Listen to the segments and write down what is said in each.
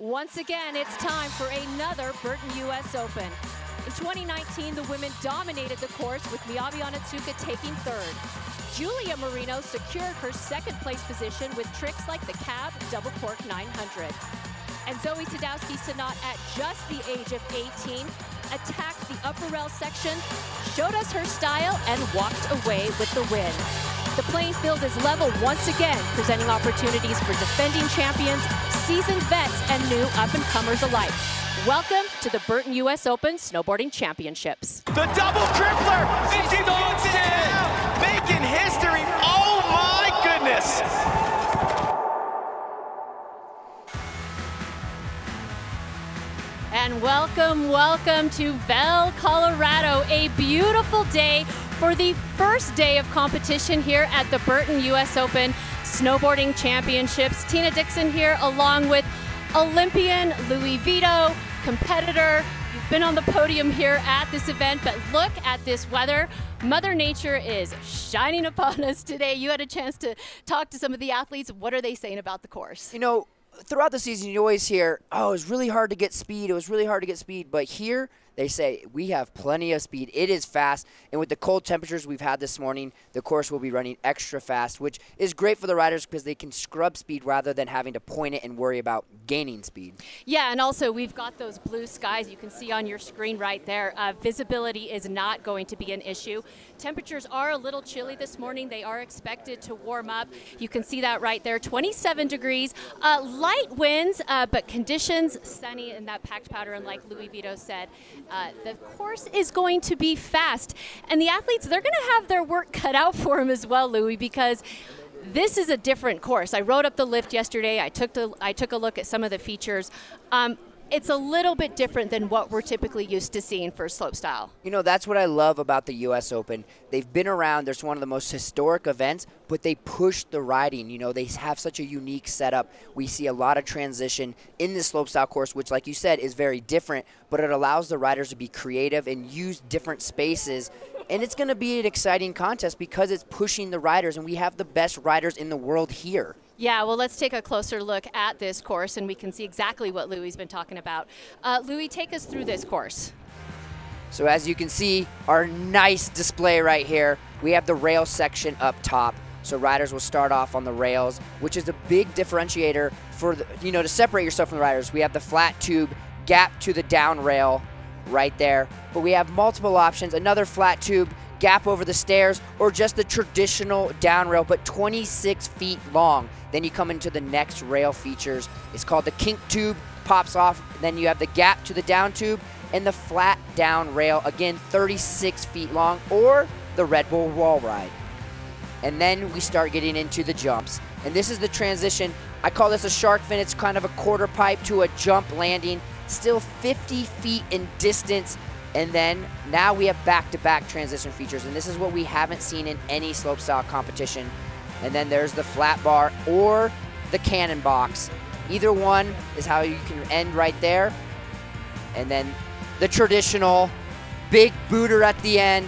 Once again, it's time for another Burton U.S. Open. In 2019, the women dominated the course with Miyabi Onitsuka taking third. Julia Marino secured her second place position with tricks like the cab double cork 900. And Zoi Sadowski Synnott at just the age of 18 attacked the upper rail section, showed us her style, and walked away with the win. The playing field is level once again, presenting opportunities for defending champions, seasoned vets, and new up-and-comers alike. Welcome to the Burton U.S. Open Snowboarding Championships. The double crippler, and she knocks it down, making history. Oh my goodness! And welcome, welcome to Vail, Colorado. A beautiful day for the first day of competition here at the Burton U.S. Open Snowboarding Championships. Tina Dixon here along with Olympian Louis Vito, competitor. You've been on the podium here at this event, but look at this weather. Mother Nature is shining upon us today. You had a chance to talk to some of the athletes. What are they saying about the course? You know, throughout the season, you always hear, oh, it was really hard to get speed. It was really hard to get speed. But here, they say we have plenty of speed. It is fast. And with the cold temperatures we've had this morning, the course will be running extra fast, which is great for the riders because they can scrub speed rather than having to point it and worry about gaining speed. Yeah, and also we've got those blue skies you can see on your screen right there. Uh, visibility is not going to be an issue. Temperatures are a little chilly this morning. They are expected to warm up. You can see that right there 27 degrees. Uh, light winds, uh, but conditions sunny in that packed powder. And like Louis Vito said, uh, the course is going to be fast. And the athletes, they're going to have their work cut out for them as well, Louie, because this is a different course. I rode up the lift yesterday. I took the, I took a look at some of the features. Um, it's a little bit different than what we're typically used to seeing for slopestyle. You know, that's what I love about the U.S. Open. They've been around. There's one of the most historic events, but they push the riding. You know, they have such a unique setup. We see a lot of transition in the slopestyle course, which, like you said, is very different, but it allows the riders to be creative and use different spaces. And it's going to be an exciting contest because it's pushing the riders, and we have the best riders in the world here. Yeah, well, let's take a closer look at this course and we can see exactly what Louis has been talking about. Uh, Louis, take us through this course. So as you can see, our nice display right here, we have the rail section up top. So riders will start off on the rails, which is a big differentiator for, the, you know, to separate yourself from the riders. We have the flat tube gap to the down rail right there. But we have multiple options, another flat tube, gap over the stairs, or just the traditional down rail, but 26 feet long. Then you come into the next rail features. It's called the kink tube, pops off. Then you have the gap to the down tube and the flat down rail, again 36 feet long, or the Red Bull wall ride. And then we start getting into the jumps. And this is the transition. I call this a shark fin. It's kind of a quarter pipe to a jump landing. Still 50 feet in distance. And then now we have back-to-back -back transition features. And this is what we haven't seen in any slopestyle competition and then there's the flat bar or the cannon box. Either one is how you can end right there. And then the traditional big booter at the end.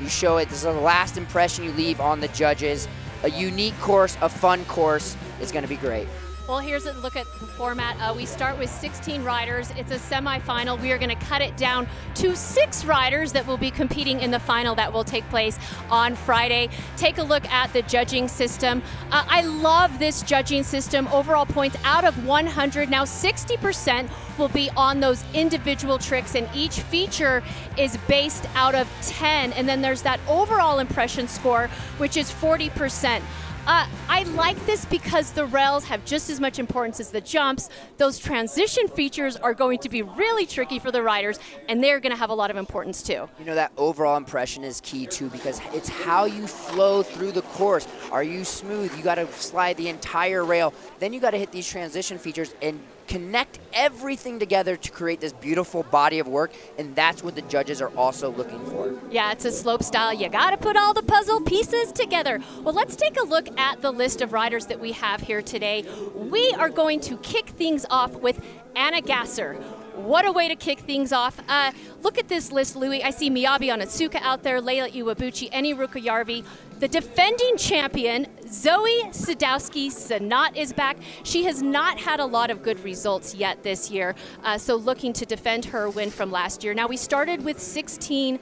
You show it. This is the last impression you leave on the judges. A unique course, a fun course. It's going to be great. Well, here's a look at the format. Uh, we start with 16 riders. It's a semifinal. We are going to cut it down to six riders that will be competing in the final that will take place on Friday. Take a look at the judging system. Uh, I love this judging system. Overall points out of 100. Now 60% will be on those individual tricks, and each feature is based out of 10. And then there's that overall impression score, which is 40%. Uh, I like this because the rails have just as much importance as the jumps. Those transition features are going to be really tricky for the riders, and they're going to have a lot of importance too. You know, that overall impression is key too because it's how you flow through the course. Are you smooth? You got to slide the entire rail. Then you got to hit these transition features and connect everything together to create this beautiful body of work, and that's what the judges are also looking for. Yeah, it's a slope style. You got to put all the puzzle pieces together. Well, let's take a look at the list of riders that we have here today. We are going to kick things off with Anna Gasser. What a way to kick things off. Uh, look at this list, Louis. I see Miyabi Onitsuka out there, Leila Iwabuchi, Enni Rukajärvi, The defending champion, Zoi Sadowski Synnott, is back. She has not had a lot of good results yet this year, uh, so looking to defend her win from last year. Now, we started with 16.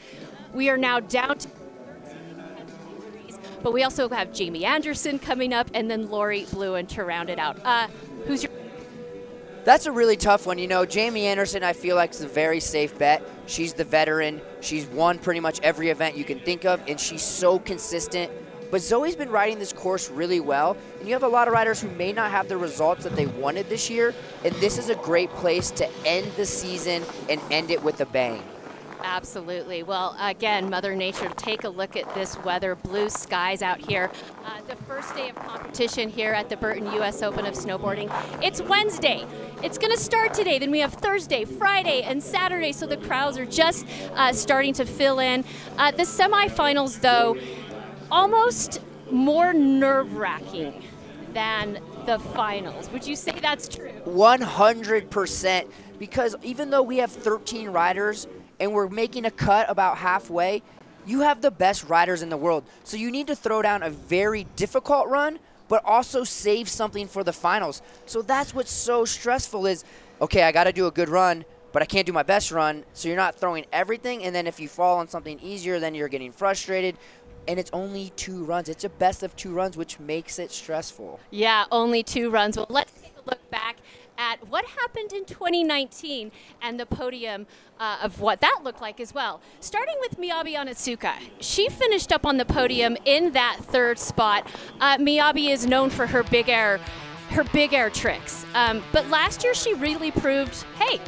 We are now down to but we also have Jamie Anderson coming up and then Laurie Blouin to round it out. Uh, who's your that's a really tough one. You know, Jamie Anderson, I feel like is a very safe bet. She's the veteran. She's won pretty much every event you can think of, and she's so consistent. But Zoi's been riding this course really well, and you have a lot of riders who may not have the results that they wanted this year, and this is a great place to end the season and end it with a bang. Absolutely. Well, again, Mother Nature, take a look at this weather. Blue skies out here. Uh, the first day of competition here at the Burton U.S. Open of Snowboarding. It's Wednesday. It's going to start today. Then we have Thursday, Friday, and Saturday. So the crowds are just uh, starting to fill in. Uh, the semifinals, though, almost more nerve wracking than the finals. Would you say that's true? 100%. Because even though we have 13 riders, and we're making a cut about halfway, you have the best riders in the world. So you need to throw down a very difficult run, but also save something for the finals. So that's what's so stressful is, okay, I got to do a good run, but I can't do my best run. So you're not throwing everything, and then if you fall on something easier, then you're getting frustrated. And it's only two runs. It's a best of two runs, which makes it stressful. Yeah, only two runs. Well, let's take a look back at what happened in 2019 and the podium uh, of what that looked like as well. Starting with Miyabi Onitsuka, she finished up on the podium in that third spot. Uh, Miyabi is known for her big air, her big air tricks, um, but last year she really proved, hey,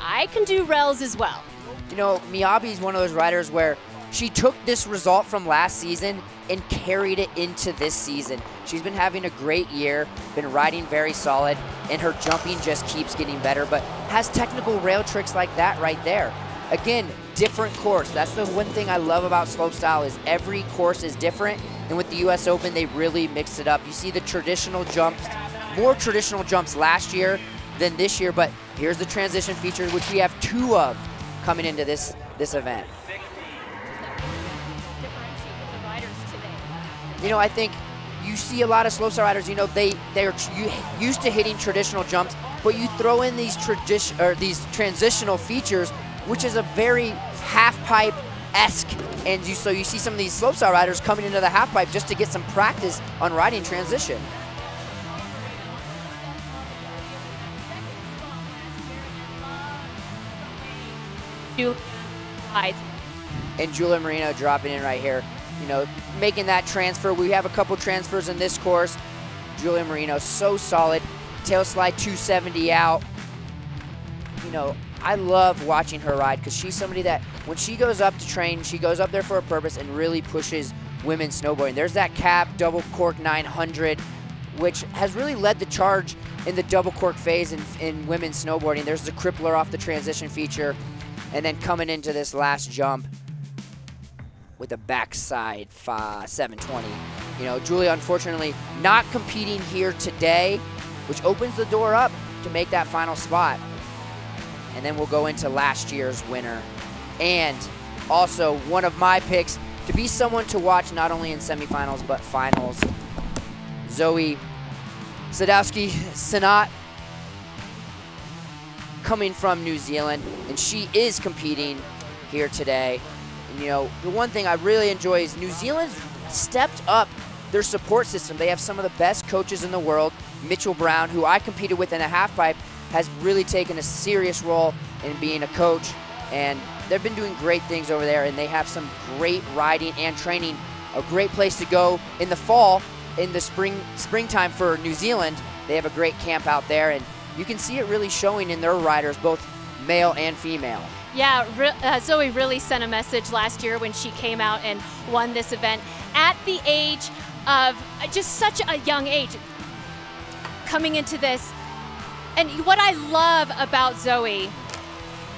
I can do rails as well. You know, Miyabi is one of those riders where she took this result from last season and carried it into this season. She's been having a great year, been riding very solid, and her jumping just keeps getting better, but has technical rail tricks like that right there. Again, different course. That's the one thing I love about slopestyle is every course is different, and with the U.S. Open, they really mixed it up. You see the traditional jumps, more traditional jumps last year than this year, but here's the transition features, which we have two of coming into this, this event. You know, I think you see a lot of slopestyle riders, you know, they, they're used to hitting traditional jumps, but you throw in these tradition or these transitional features, which is a very half pipe esque. And you, so you see some of these slopestyle riders coming into the half pipe just to get some practice on riding transition. And Julia Marino dropping in right here you know, making that transfer. We have a couple transfers in this course. Julia Marino, so solid. Tail slide 270 out. You know, I love watching her ride because she's somebody that when she goes up to train, she goes up there for a purpose and really pushes women's snowboarding. There's that cab double cork 900, which has really led the charge in the double cork phase in, in women's snowboarding. There's the crippler off the transition feature. And then coming into this last jump, with a backside 720. You know, Julia, unfortunately, not competing here today, which opens the door up to make that final spot. And then we'll go into last year's winner. And also one of my picks to be someone to watch not only in semifinals but finals. Zoi Sadowski Synnott coming from New Zealand, and she is competing here today. And, you know, the one thing I really enjoy is New Zealand's stepped up their support system. They have some of the best coaches in the world. Mitchell Brown, who I competed with in a halfpipe, has really taken a serious role in being a coach. And they've been doing great things over there, and they have some great riding and training. A great place to go in the fall, in the spring springtime for New Zealand. They have a great camp out there, and you can see it really showing in their riders, both male and female. Yeah, re uh, Zoi really sent a message last year when she came out and won this event at the age of uh, just such a young age coming into this. And what I love about Zoi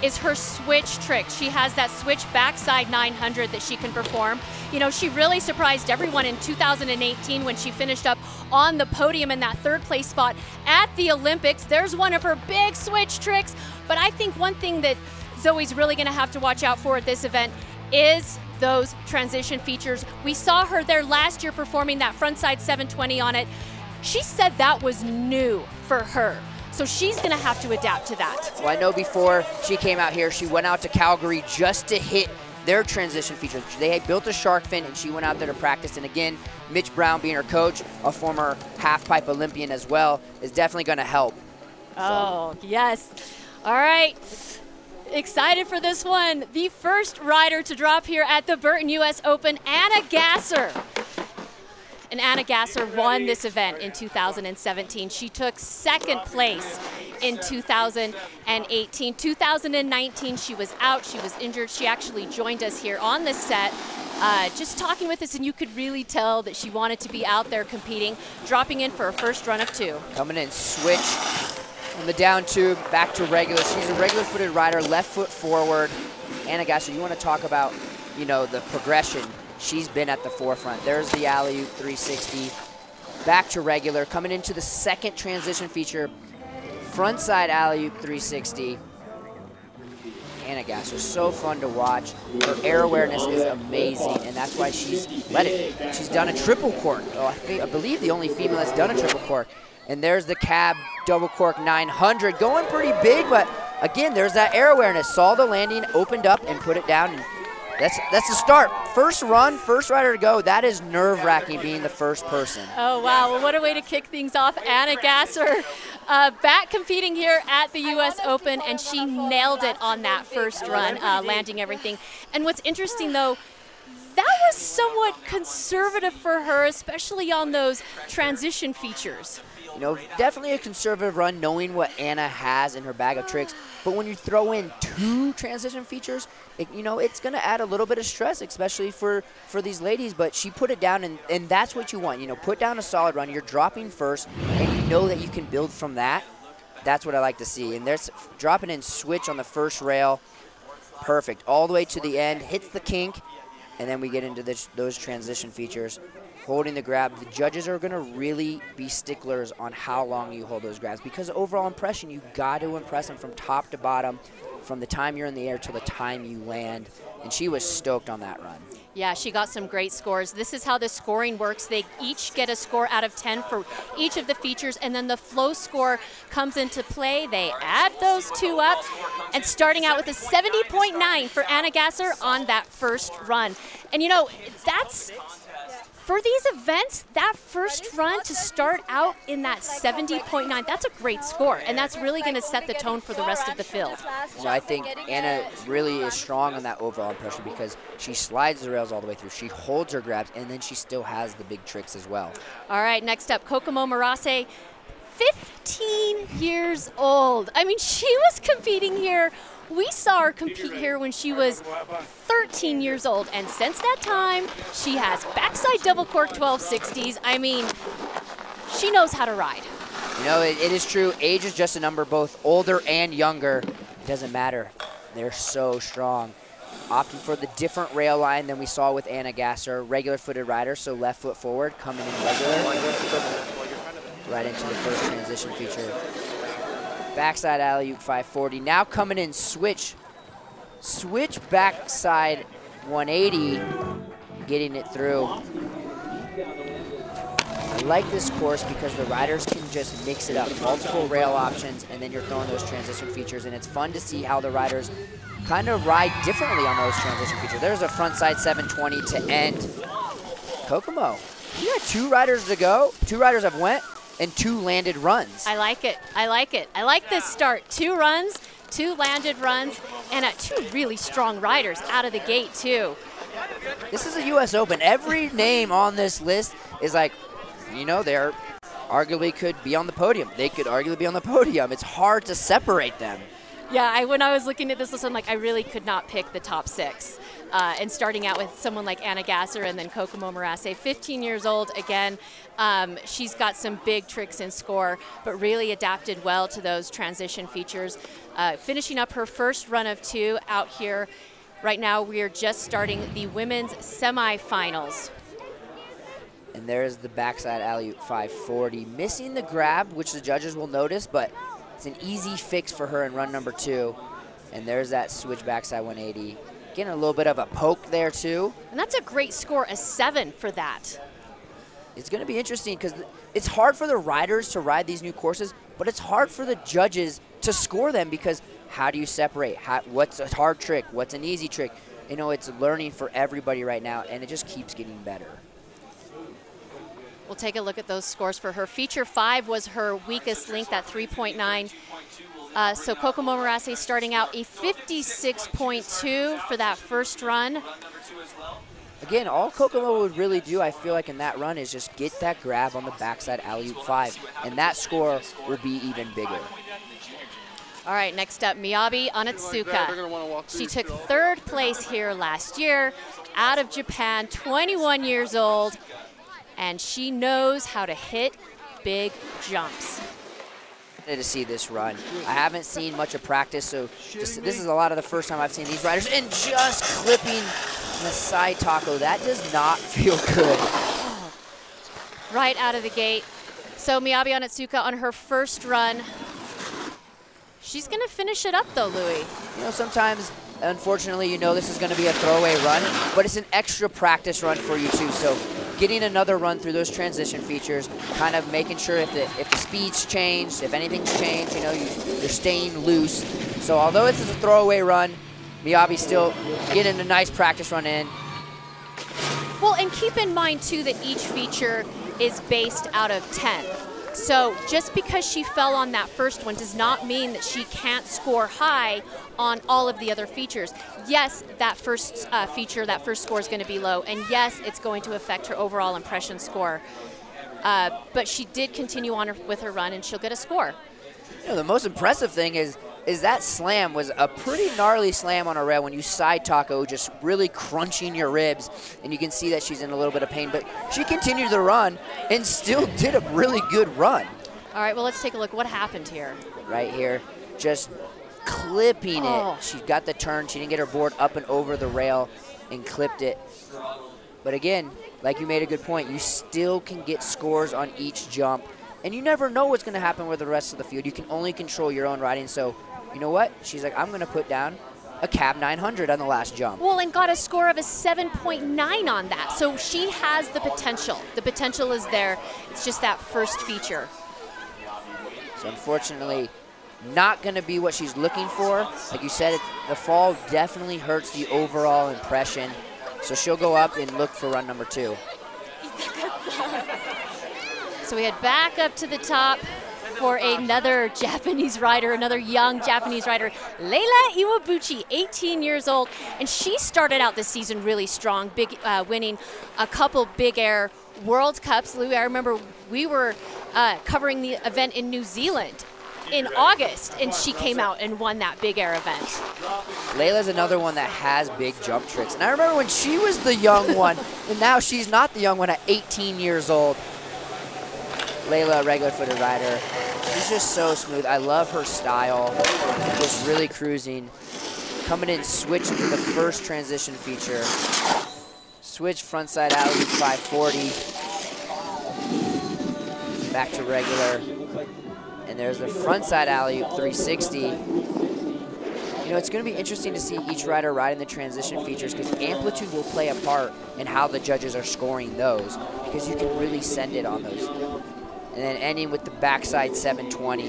is her switch trick. She has that switch backside 900 that she can perform. You know, she really surprised everyone in 2018 when she finished up on the podium in that third place spot at the Olympics. There's one of her big switch tricks. But I think one thing that Zoi's really going to have to watch out for at this event is those transition features. We saw her there last year performing that frontside 720 on it. She said that was new for her. So she's going to have to adapt to that. Well, I know before she came out here, she went out to Calgary just to hit their transition features. They had built a shark fin, and she went out there to practice. And again, Mitch Brown being her coach, a former half pipe Olympian as well, is definitely going to help. Oh, so. yes. All right. Excited for this one. The first rider to drop here at the Burton U.S. Open, Anna Gasser and Anna Gasser won this event in 2017. She took second place in 2018. 2019, she was out, she was injured. She actually joined us here on the set. Uh, just talking with us, and you could really tell that she wanted to be out there competing, dropping in for a first run of two. Coming in, switch on the down tube, back to regular. She's a regular footed rider, left foot forward. Anna Gasser, you want to talk about, you know, the progression she's been at the forefront. There's the alley-oop 360. Back to regular, coming into the second transition feature, frontside alley-oop 360. Anna Gasser, so fun to watch. Her air awareness is amazing, and that's why she's led it. She's done a triple cork. Oh, I, think, I believe the only female that's done a triple cork. And there's the cab double cork 900, going pretty big, but again, there's that air awareness. Saw the landing, opened up, and put it down, and that's that's the start. First run, first rider to go. That is nerve-wracking being the first person. Oh, wow. Well, what a way to kick things off. Anna Gasser uh, back competing here at the U.S. Open, and she nailed it on that first run, uh, landing everything. And what's interesting, though, that was somewhat conservative for her, especially on those transition features. You know, definitely a conservative run knowing what Anna has in her bag of tricks. But when you throw in two transition features, it, you know, it's going to add a little bit of stress, especially for, for these ladies. But she put it down, and, and that's what you want. You know, put down a solid run. You're dropping first, and you know that you can build from that. That's what I like to see. And there's dropping in switch on the first rail. Perfect. All the way to the end. Hits the kink, and then we get into this, those transition features holding the grab. The judges are going to really be sticklers on how long you hold those grabs because overall impression, you got to impress them from top to bottom, from the time you're in the air to the time you land. And she was stoked on that run. Yeah, she got some great scores. This is how the scoring works. They each get a score out of 10 for each of the features, and then the flow score comes into play. They add those two up, and starting out with a 70.9 for Anna Gasser on that first run. And you know, that's for these events, that first run to start out in that 70.9, that's a great score, and that's really going to set the tone for the rest of the field. So I think Anna really is strong on that overall impression because she slides the rails all the way through. She holds her grabs, and then she still has the big tricks as well. All right, next up, Kokomo Murase. 15 years old. I mean, she was competing here we saw her compete here when she was 13 years old, and since that time, she has backside double cork 1260s. I mean, she knows how to ride. You know, it, it is true. Age is just a number, both older and younger. It doesn't matter. They're so strong. Opting for the different rail line than we saw with Anna Gasser, regular footed rider, so left foot forward, coming in regular. Right into the first transition feature. Backside alley-oop 540. Now coming in switch. Switch backside 180. Getting it through. I like this course because the riders can just mix it up. Multiple rail options, and then you're throwing those transition features. And it's fun to see how the riders kind of ride differently on those transition features. There's a frontside 720 to end. Kokomo, you got two riders to go. Two riders have went and two landed runs. I like it. I like it. I like this start. Two runs, two landed runs, and uh, two really strong riders out of the gate, too. This is a U.S. Open. Every name on this list is like, you know, they're arguably could be on the podium. They could arguably be on the podium. It's hard to separate them. Yeah, I, when I was looking at this list, I'm like, I really could not pick the top six. Uh, and starting out with someone like Anna Gasser and then Kokomo Murase, 15 years old, again, um, she's got some big tricks in score, but really adapted well to those transition features. Uh, finishing up her first run of two out here. Right now, we are just starting the women's semifinals. And there's the backside alley 540. Missing the grab, which the judges will notice, but it's an easy fix for her in run number two. And there's that switch backside 180. Getting a little bit of a poke there too. And that's a great score, a seven for that. It's going to be interesting because it's hard for the riders to ride these new courses, but it's hard for the judges to score them because how do you separate? How, what's a hard trick? What's an easy trick? You know, it's learning for everybody right now, and it just keeps getting better. We'll take a look at those scores for her. Feature five was her weakest link, that 3.9. Uh, so Kokomo Murase starting out a 56.2 for that first run. Again, all Kokomo would really do, I feel like, in that run is just get that grab on the backside alley-oop five, and that score will be even bigger. All right, next up, Miyabi Onitsuka. She took third place here last year, out of Japan, 21 years old, and she knows how to hit big jumps to see this run. I haven't seen much of practice, so just, this is a lot of the first time I've seen these riders. And just clipping the side taco, that does not feel good. Right out of the gate. So Miyabi Onitsuka on her first run. She's going to finish it up, though, Louis. You know, sometimes, unfortunately, you know this is going to be a throwaway run, but it's an extra practice run for you, too. So getting another run through those transition features, kind of making sure if the, if the speed's changed, if anything's changed, you know, you, you're staying loose. So although this is a throwaway run, Miyabi still getting a nice practice run in. Well, and keep in mind, too, that each feature is based out of 10. So just because she fell on that first one does not mean that she can't score high on all of the other features. Yes, that first uh, feature, that first score is going to be low, and yes, it's going to affect her overall impression score. Uh, but she did continue on with her run, and she'll get a score. You know, the most impressive thing is is that slam was a pretty gnarly slam on a rail when you side taco, just really crunching your ribs, and you can see that she's in a little bit of pain. But she continued the run and still did a really good run. All right, well, let's take a look. What happened here? Right here, just clipping oh. it. She got the turn. She didn't get her board up and over the rail and clipped it. But again, like you made a good point, you still can get scores on each jump. And you never know what's going to happen with the rest of the field. You can only control your own riding. So you know what? She's like, I'm going to put down a cab 900 on the last jump. Well, and got a score of a 7.9 on that. So she has the potential. The potential is there. It's just that first feature. So unfortunately, not going to be what she's looking for. Like you said, the fall definitely hurts the overall impression. So she'll go up and look for run number two. so we head back up to the top for another Japanese rider, another young Japanese rider, Leila Iwabuchi, 18 years old, and she started out this season really strong, big, uh, winning a couple big air World Cups. Louis, I remember we were uh, covering the event in New Zealand in August, and she came out and won that big air event. Leila's another one that has big jump tricks. And I remember when she was the young one, and now she's not the young one at 18 years old. Leila, regular footed rider. She's just so smooth. I love her style. Just really cruising. Coming in, switching to the first transition feature. Switch frontside alley 540. Back to regular. And there's the frontside alley 360. You know, it's going to be interesting to see each rider riding the transition features because amplitude will play a part in how the judges are scoring those because you can really send it on those and then ending with the backside 720.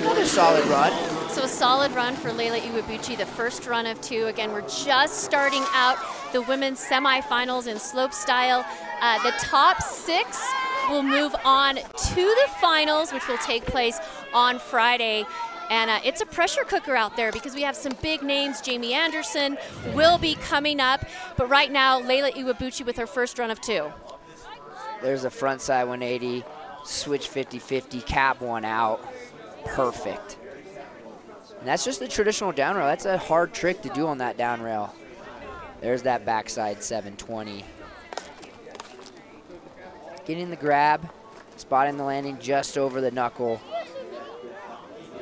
Another solid run. So a solid run for Leila Iwabuchi, the first run of two. Again, we're just starting out the women's semifinals in slope style. Uh, the top six will move on to the finals, which will take place on Friday. And uh, it's a pressure cooker out there because we have some big names. Jamie Anderson will be coming up. But right now, Leila Iwabuchi with her first run of two. There's a front side 180, switch 50-50, cab one out. Perfect. And that's just the traditional down rail. That's a hard trick to do on that down rail. There's that backside 720. Getting the grab, spotting the landing just over the knuckle.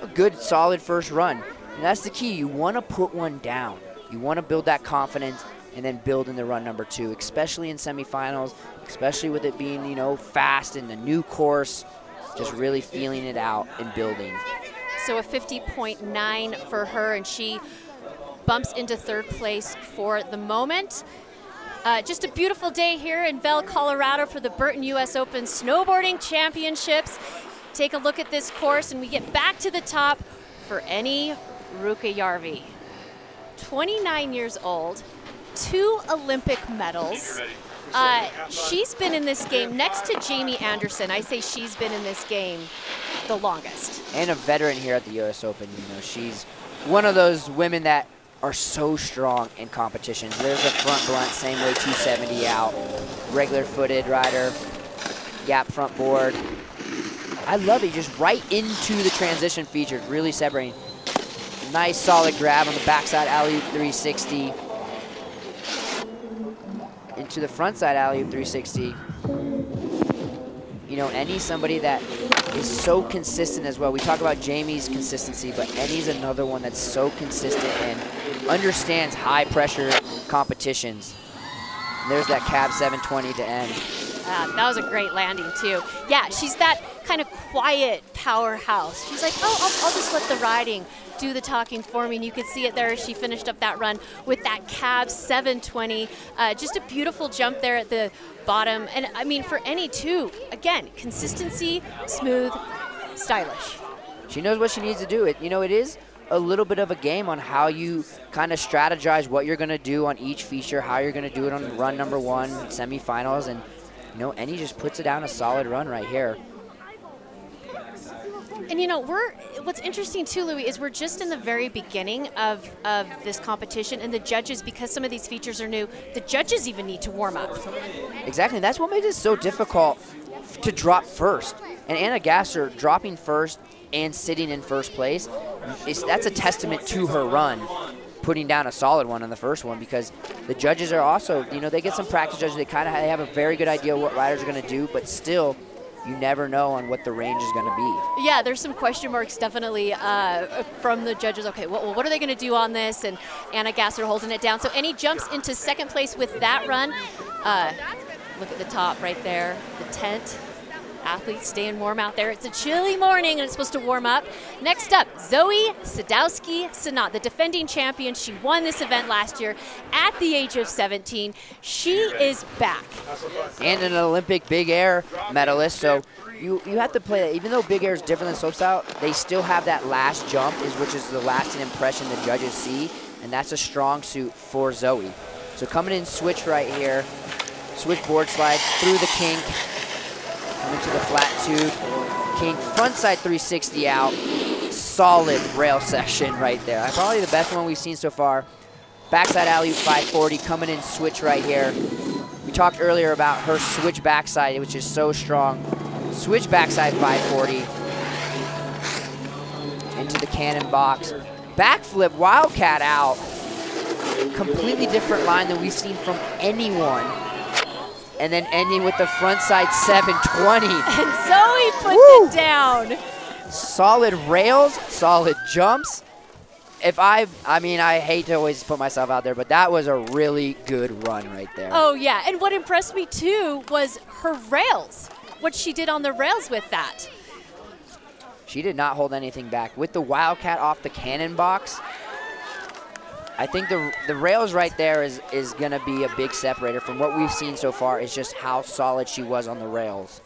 A good, solid first run. And that's the key. You want to put one down. You want to build that confidence and then build in the run number two, especially in semifinals, especially with it being, you know, fast and the new course, just really feeling it out and building. So a 50.9 for her, and she bumps into third place for the moment. Uh, just a beautiful day here in Vail, Colorado for the Burton U.S. Open Snowboarding Championships. Take a look at this course and we get back to the top for Enni Rukajärvi. 29 years old, two Olympic medals. Uh, she's been in this game next to Jamie Anderson. I say she's been in this game the longest. And a veteran here at the U.S. Open. You know, she's one of those women that are so strong in competitions. There's a front blunt, same way 270 out. Regular footed rider, gap front board. I love it, just right into the transition feature, really separating. Nice solid grab on the backside alley 360. Into the front side alley 360. You know, Enni's somebody that is so consistent as well. We talk about Jamie's consistency, but Enni's another one that's so consistent and understands high pressure competitions. And there's that cab 720 to end. Uh, that was a great landing too. Yeah, she's that kind of quiet powerhouse. She's like, oh, I'll, I'll just let the riding do the talking for me. And you could see it there as she finished up that run with that cab 720. Uh, just a beautiful jump there at the bottom. And I mean, for Enni too, again, consistency, smooth, stylish. She knows what she needs to do. It, you know, it is a little bit of a game on how you kind of strategize what you're going to do on each feature, how you're going to do it on run number one, semifinals, and you know, Enni just puts it down a solid run right here. And you know, we're what's interesting too, Louis, is we're just in the very beginning of, of this competition, and the judges, because some of these features are new, the judges even need to warm up. Exactly. That's what makes it so difficult to drop first. And Anna Gasser dropping first and sitting in first place, that's a testament to her run, putting down a solid one on the first one because the judges are also, you know, they get some practice judges. They kind of have a very good idea what riders are going to do, but still – you never know on what the range is going to be. Yeah, there's some question marks definitely uh, from the judges. Okay, well, what are they going to do on this? And Anna Gasser holding it down. So Enni jumps into second place with that run. Uh, look at the top right there, the tent athletes staying warm out there. It's a chilly morning and it's supposed to warm up. Next up, Zoi Sadowski Synnott, the defending champion. She won this event last year at the age of 17. She is back. And an Olympic big air medalist. So you, you have to play that. Even though big air is different than slopestyle, they still have that last jump, is which is the lasting impression the judges see. And that's a strong suit for Zoi. So coming in switch right here. Switch board slide through the kink, Coming to the flat two. King frontside 360 out. Solid rail section right there. Probably the best one we've seen so far. Backside alley 540 coming in switch right here. We talked earlier about her switch backside, which is so strong. Switch backside 540. Into the cannon box. Backflip Wildcat out. Completely different line than we've seen from anyone and then ending with the front side 720. And Zoi puts Woo! it down. Solid rails, solid jumps. If I, I mean, I hate to always put myself out there, but that was a really good run right there. Oh, yeah. And what impressed me, too, was her rails, what she did on the rails with that. She did not hold anything back. With the Wildcat off the cannon box, I think the the rails right there is is going to be a big separator from what we've seen so far. Is just how solid she was on the rails.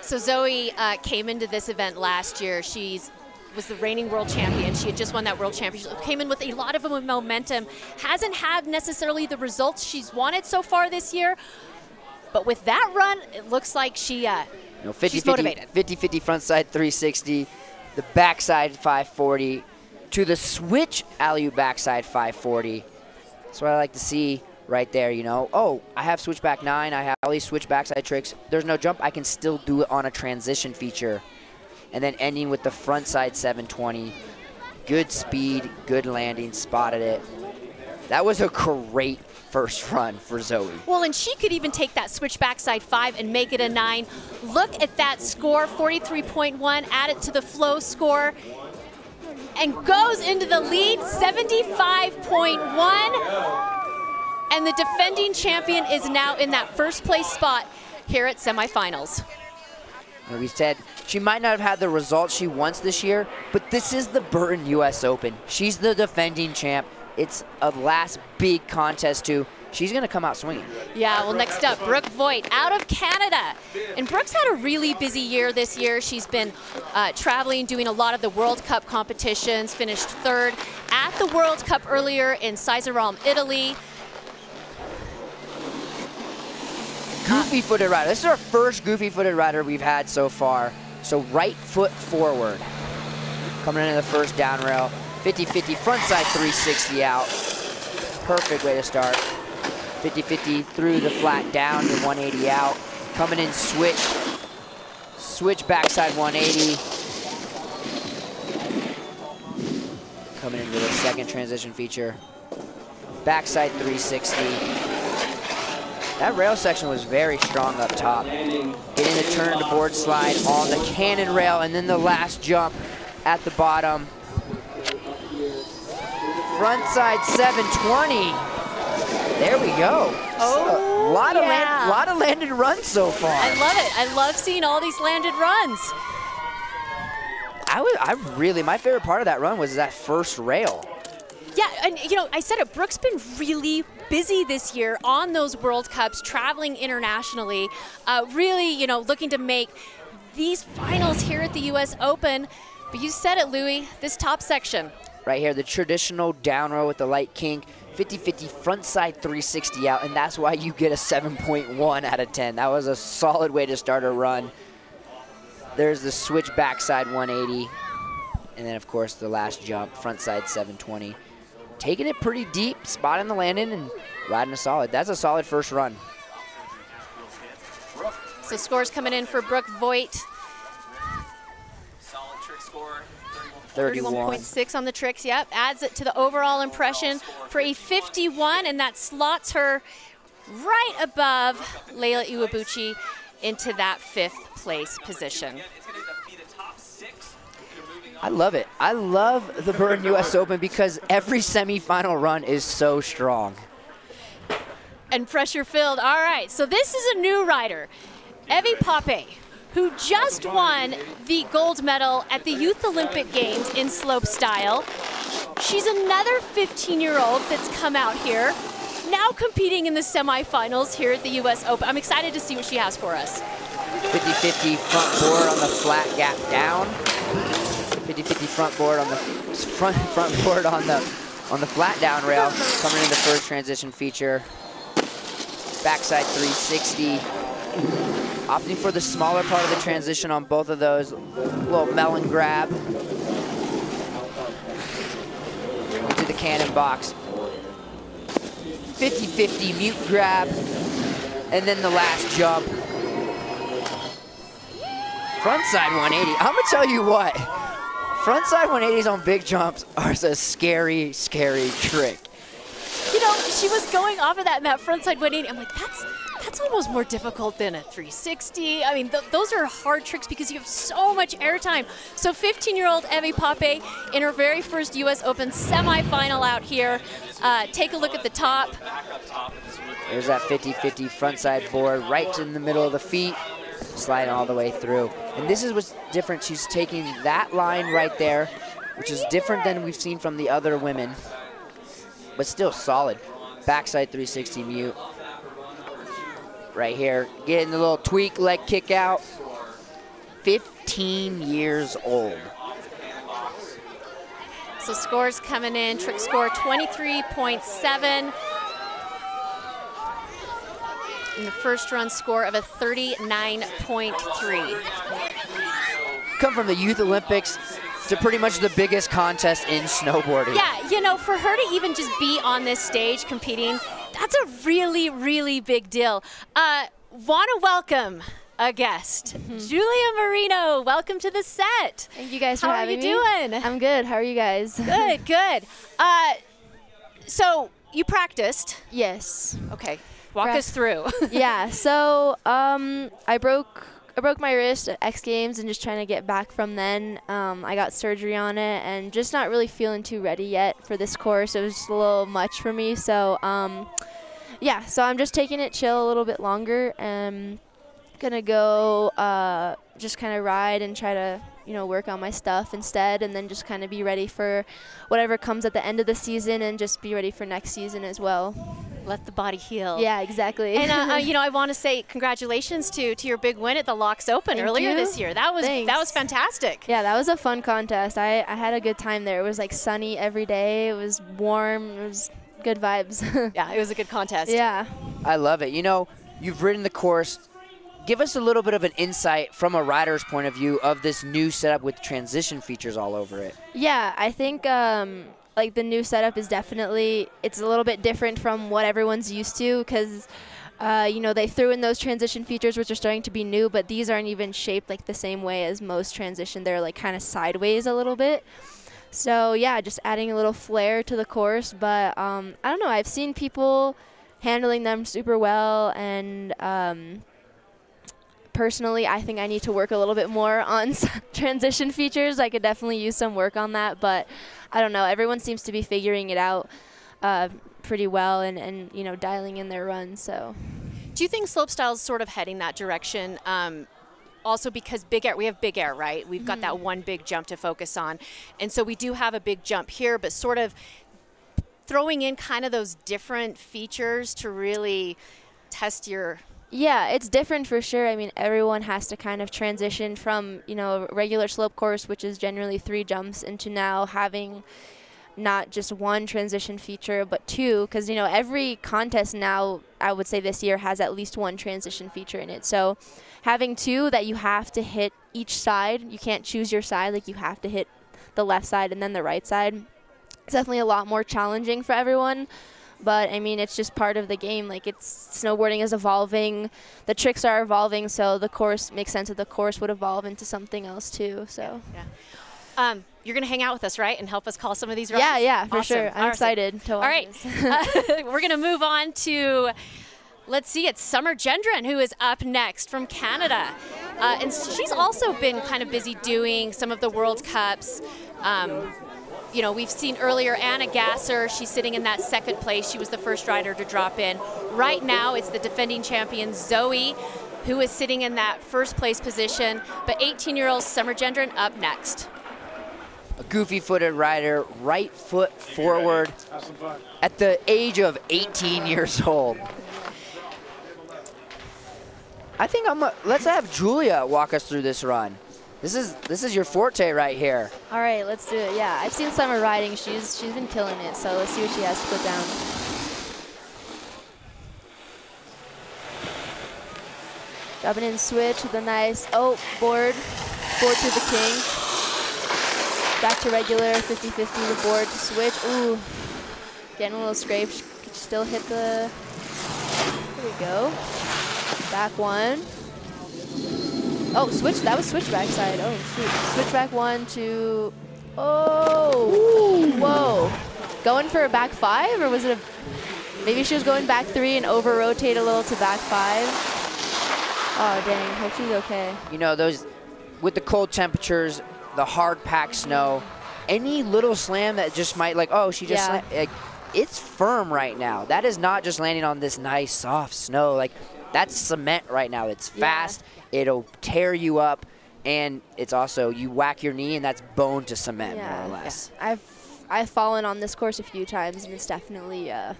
So Zoi uh, came into this event last year. She's was the reigning world champion. She had just won that world championship. Came in with a lot of momentum. Hasn't had necessarily the results she's wanted so far this year. But with that run, it looks like she uh, you know, 50, she's 50, motivated. 50-50 front side 360, the backside 540, to the switch alley backside 540. That's what I like to see right there, you know. Oh, I have switchback 9. I have all these switch backside tricks. There's no jump. I can still do it on a transition feature. And then ending with the front side 720. Good speed, good landing, spotted it. That was a great first run for Zoi. Well, and she could even take that switch backside 5 and make it a 9. Look at that score, 43.1, add it to the flow score and goes into the lead 75.1. And the defending champion is now in that first place spot here at semifinals. We said she might not have had the results she wants this year, but this is the Burton U.S. Open. She's the defending champ. It's a last big contest too. She's going to come out swinging. Yeah, well, next up, Brooke Voigt out of Canada. And Brooke's had a really busy year this year. She's been uh, traveling, doing a lot of the World Cup competitions, finished third at the World Cup earlier in Seiser Alm, Italy. Goofy footed rider. This is our first goofy footed rider we've had so far. So right foot forward. Coming into the first down rail. 50-50 front side 360 out. Perfect way to start. 50-50 through the flat down to 180 out. Coming in switch. Switch backside 180. Coming into the second transition feature. Backside 360. That rail section was very strong up top. Getting the turn to board slide on the cannon rail and then the last jump at the bottom. Front side 720. There we go. Oh, a lot yeah. of land, lot of landed runs so far. I love it. I love seeing all these landed runs. I was, I really, my favorite part of that run was that first rail. Yeah, and you know, I said it, Brooke's been really busy this year on those World Cups, traveling internationally, uh, really, you know, looking to make these finals here at the U.S. Open. But you said it, Louie, this top section. Right here, the traditional down row with the light kink, 50-50 front side 360 out, and that's why you get a 7.1 out of 10. That was a solid way to start a run. There's the switch backside 180, and then of course the last jump, front side 720. Taking it pretty deep, spotting the landing, and riding a solid. That's a solid first run. So scores coming in for Brooke Voigt. Solid trick score, 31. 31.6 on the tricks, yep. Adds it to the overall impression for a 51, and that slots her right above Leila Iwabuchi into that fifth place position. It's going to be the top six. You're moving I love it. I love the Burton U.S. Open because every semifinal run is so strong. and pressure filled. All right, so this is a new rider, Evie Pape, who just won the gold medal at the Youth Olympic Games in slope style. She's another 15 year old that's come out here, now competing in the semifinals here at the US Open. I'm excited to see what she has for us. 50-50 front board on the flat gap down. 50-50 front board on the front front board on the on the flat down rail. Coming into the first transition feature. Backside 360. Opting for the smaller part of the transition on both of those. Little melon grab. Into the cannon box. 50-50 mute grab. And then the last jump. Frontside 180. I'm gonna tell you what. Frontside 180s on big jumps are a scary, scary trick. You know, she was going off of that Matt frontside 180. I'm like, that's that's almost more difficult than a 360. I mean, th- those are hard tricks because you have so much airtime. So 15-year-old Evie Pape in her very first U.S. Open semifinal out here. Uh, take a look at the top. There's that 50-50 frontside board right in the middle of the feet, sliding all the way through. And this is what's different. She's taking that line right there, which is different than we've seen from the other women, but still solid. Backside 360 mute. Right here, getting a little tweak leg kick out. 15 years old. So scores coming in. Trick score 23.7. And the first run score of a 39.3. Come from the Youth Olympics to pretty much the biggest contest in snowboarding. Yeah, you know, for her to even just be on this stage competing, that's a really, really big deal. Uh, Want to welcome a guest, Julia Marino. Welcome to the set. Thank you guys for having me. How are you me. doing? I'm good. How are you guys? Good, good. Uh, so you practiced. yes. Okay, walk us through. yeah. So um, I broke I broke my wrist at X Games and just trying to get back from then. Um, I got surgery on it and just not really feeling too ready yet for this course. It was just a little much for me. So um, yeah. So I'm just taking it chill a little bit longer. and gonna go uh, just kind of ride and try to you know work on my stuff instead, and then just kind of be ready for whatever comes at the end of the season, and just be ready for next season as well. Let the body heal. Yeah, exactly. And uh, uh, you know, I want to say congratulations to to your big win at the Laax Open Thank earlier you. this year. That was that was fantastic. Yeah, that was a fun contest. I, I had a good time there. It was like sunny every day. It was warm. It was good vibes. Yeah, it was a good contest. yeah. I love it. You know, you've ridden the course. Give us a little bit of an insight from a rider's point of view of this new setup with transition features all over it. Yeah, I think um, like the new setup is definitely it's a little bit different from what everyone's used to because uh, you know they threw in those transition features which are starting to be new, but these aren't even shaped like the same way as most transition. They're like kind of sideways a little bit. So yeah, just adding a little flair to the course. But um, I don't know. I've seen people handling them super well, and um, personally, I think I need to work a little bit more on transition features. I could definitely use some work on that, but I don't know. Everyone seems to be figuring it out uh, pretty well and, and you know dialing in their runs. So Do you think slopestyle is sort of heading that direction? Um, also because big air, we have big air, right? We've got that one big jump to focus on, and so we do have a big jump here, but sort of throwing in kind of those different features to really test your yeah, it's different for sure. I mean, everyone has to kind of transition from you know regular slope course, which is generally three jumps, into now having not just one transition feature but two. Because you know every contest now i would say this year has at least one transition feature in it. So having two that you have to hit each side you can't choose your side like you have to hit the left side and then the right side it's definitely a lot more challenging for everyone but i mean it's just part of the game like it's snowboarding is evolving the tricks are evolving so the course makes sense that the course would evolve into something else too so Um, you're going to hang out with us, right, and help us call some of these runs? yeah yeah for Awesome. sure i'm Awesome. excited to watch All right. Uh, we're going to move on to. Let's see, it's Summer Gendron who is up next from Canada. Uh, and she's also been kind of busy doing some of the World Cups. Um, you know, we've seen earlier Anna Gasser. She's sitting in that second place. She was the first rider to drop in. Right now, it's the defending champion Zoi, who is sitting in that first place position. But 18-year-old Summer Gendron up next. A goofy footed rider, right foot forward at the age of 18 years old. I think I'm. A, let's have Julia walk us through this run. This is this is your forte right here. All right, let's do it. Yeah, I've seen Summer riding. She's she's been killing it. So let's see what she has to put down. Dropping in switch with a nice oh board, board to the kink. Back to regular 50-50 the board to switch. Ooh, getting a little scrape. She could still hit the. There we go. Back one. Oh, switch. That was switch backside. Oh, shoot. Switch back one to. Oh. Whoa. Going for a back five, or was it a. Maybe she was going back three and over rotate a little to back five. Oh, dang. Hope she's okay. You know those with the cold temperatures, the hard packed snow, any little slam that just might like oh she just Yeah. like, it's firm right now. That is not just landing on this nice soft snow. Like that's cement right now. It's Yeah. It'll tear you up, and it's also you whack your knee and that's bone to cement more or less. I've I've fallen on this course a few times, and it's definitely uh,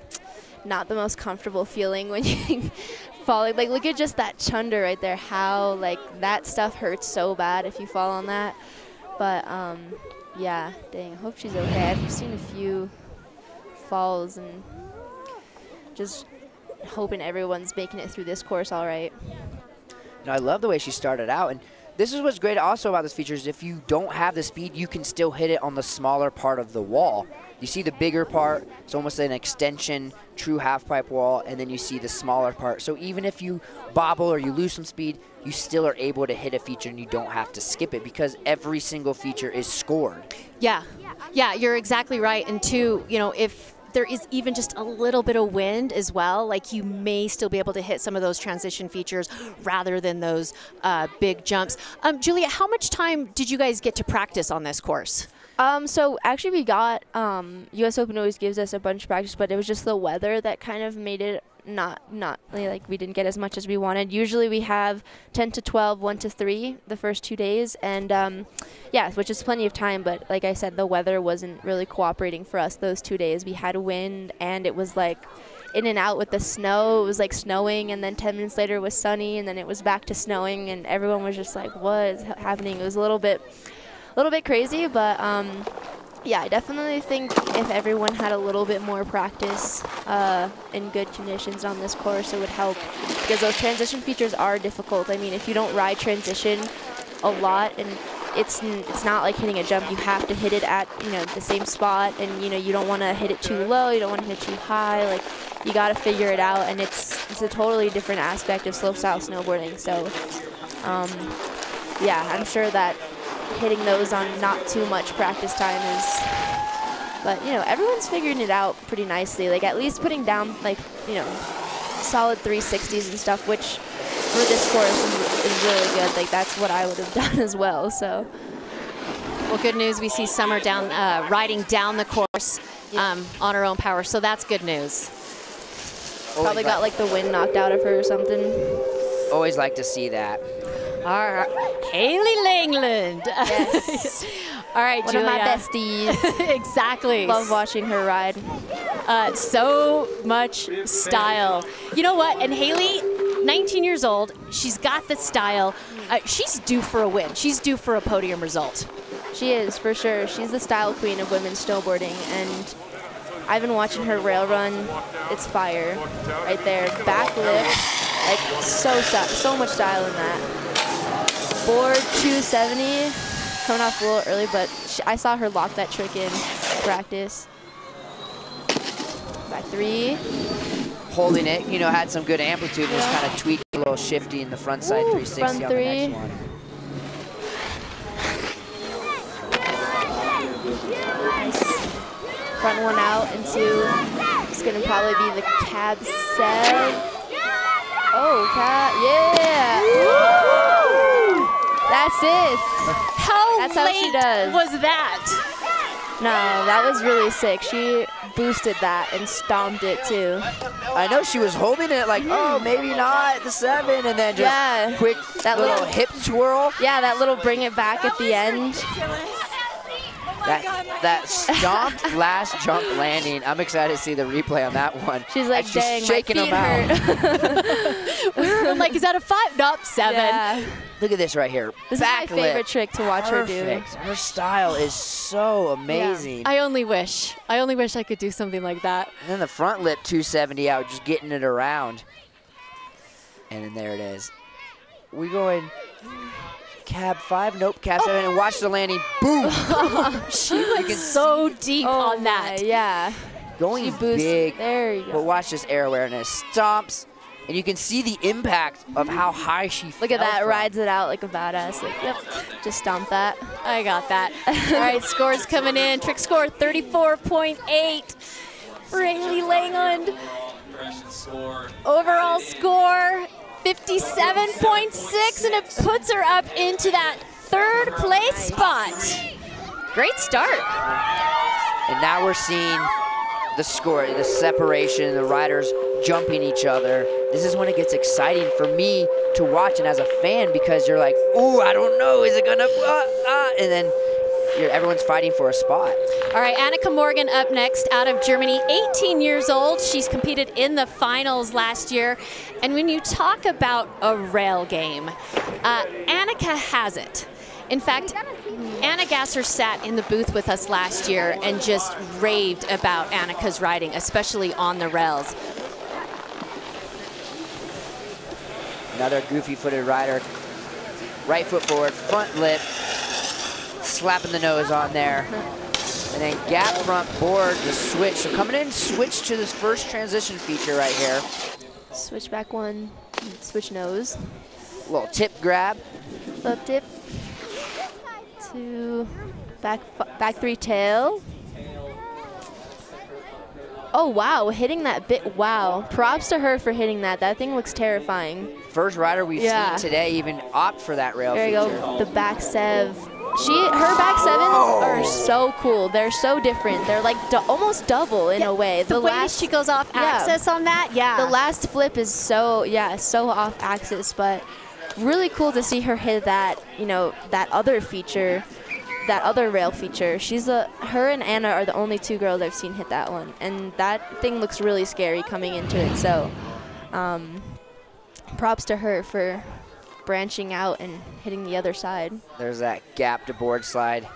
not the most comfortable feeling when you falling. Like, look at just that chunder right there. How like that stuff hurts so bad if you fall on that. But um, yeah, dang. Hope she's okay. I've seen a few falls and just hoping everyone's making it through this course all right. You I love the way she started out, and this is what's great also about this feature is if you don't have the speed, you can still hit it on the smaller part of the wall. You see the bigger part, it's almost an extension, true half pipe wall, and then you see the smaller part. So even if you bobble or you lose some speed, you still are able to hit a feature and you don't have to skip it because every single feature is scored. Yeah, yeah, you're exactly right. And two, you know, if there is even just a little bit of wind as well, like you may still be able to hit some of those transition features rather than those uh, big jumps. Um, Julia, how much time did you guys get to practice on this course? Um, so actually, we got um, U.S. Open always gives us a bunch of practice, but it was just the weather that kind of made it not not like we didn't get as much as we wanted. Usually we have 10 to 12, 1 to 3 the first two days, and um, yeah, which is plenty of time. But like I said, the weather wasn't really cooperating for us those two days. We had wind, and it was like in and out with the snow. It was like snowing, and then 10 minutes later it was sunny, and then it was back to snowing, and everyone was just like, "What is happening?" It was a little bit, a little bit crazy, but um, yeah, I definitely think if everyone had a little bit more practice uh, in good conditions on this course, it would help because those transition features are difficult. I mean, if you don't ride transition a lot and it's it's not like hitting a jump. You have to hit it at you know the same spot, and you know you don't want to hit it too low. You don't want to hit it too high. Like you got to figure it out, and it's it's a totally different aspect of slopestyle snowboarding. So, um, yeah, I'm sure that hitting those on not too much practice time is, but you know everyone's figuring it out pretty nicely. Like at least putting down like you know solid 360s and stuff, which for this course is, is really good. Like that's what I would have done as well. So. Well, good news. We see Summer down uh, riding down the course um, on her own power, so that's good news. Probably got like the wind knocked out of her or something. Always like to see that. All right, Hailey Langland. Yes. All right, One Julia. of my besties. exactly. Love watching her ride. Uh, so much style. You know what? And Hailey, 19 years old, she's got the style. Uh, she's due for a win. She's due for a podium result. She is, for sure. She's the style queen of women's snowboarding, and I've been watching her rail run. It's fire right there. Back lip, like so so much style in that. Board 270, coming off a little early, but sh I saw her lock that trick in practice. Back three. Holding it, you know, had some good amplitude, just kind of tweaked a little shifty in the front side Ooh, 360 front on the next one. Nice. Front one out into, it's gonna probably be the cab set. Oh, cab, yeah. Woo! That's it. How That's how late she does. was that? No, that was really sick. She boosted that and stomped it too. I know she was holding it like, oh, maybe not the seven, and then just Yeah. quick That little, little- hip twirl. Yeah, that little bring it back at the end. That that stomped last jump landing. I'm excited to see the replay on that one. She's like, And she's dang, shaking my feet hurt. We were like, is that a five? Nope, seven. yeah. Look at this right here. This Back is my favorite lip. trick to watch Perfect. her do. Her style is so amazing. I only wish. I only wish I could do something like that. And then the front lip 270 out, just getting it around. And then there it is. We going cab five? Nope, cab seven. And watch the landing. Boom! She went so deep. Oh on that. my, yeah. Going She boosted. big. There you But watch this air awareness. Stomps. And you can see the impact of how high she Look at that, from. rides it out like a badass. Like, yep, just stomp that. I got that. All right, scores coming in. Trick score 34.8 for Hailey Langland. Overall score 57.6, and it puts her up into that third place spot. Great start. And now we're seeing the score, the separation, the riders jumping each other. This is when it gets exciting for me to watch and as a fan because you're like, ooh, I don't know, is it gonna, uh, uh, and then everyone's fighting for a spot. All right, Annika Morgan up next out of Germany, 18 years old. She's competed in the finals last year. And when you talk about a rail game, uh, Annika has it. In fact, Anna Gasser sat in the booth with us last year and just raved about Annika's riding, especially on the rails. Another goofy footed rider. Right foot forward, front lip, slapping the nose on there. And then gap front board, the switch. So coming in, switch to this first transition feature right here. Switch back one, switch nose. Little tip grab. Up dip. Two, back, back three tail. Oh wow, hitting that bit, wow. Props to her for hitting that. That thing looks terrifying. First rider we've Yeah. seen today even opt for that rail There you go, the back sev. She her back sevens are so cool. They're so different. They're like du- almost double in a way. The, way she goes off Yeah. axis on that, yeah. the last flip is so yeah so off axis, but really cool to see her hit that you know that other feature, that other rail feature. She's a her and Anna are the only two girls I've seen hit that one, and that thing looks really scary coming into it. So, um, props to her for branching out and hitting the other side. There's that gap to board slide.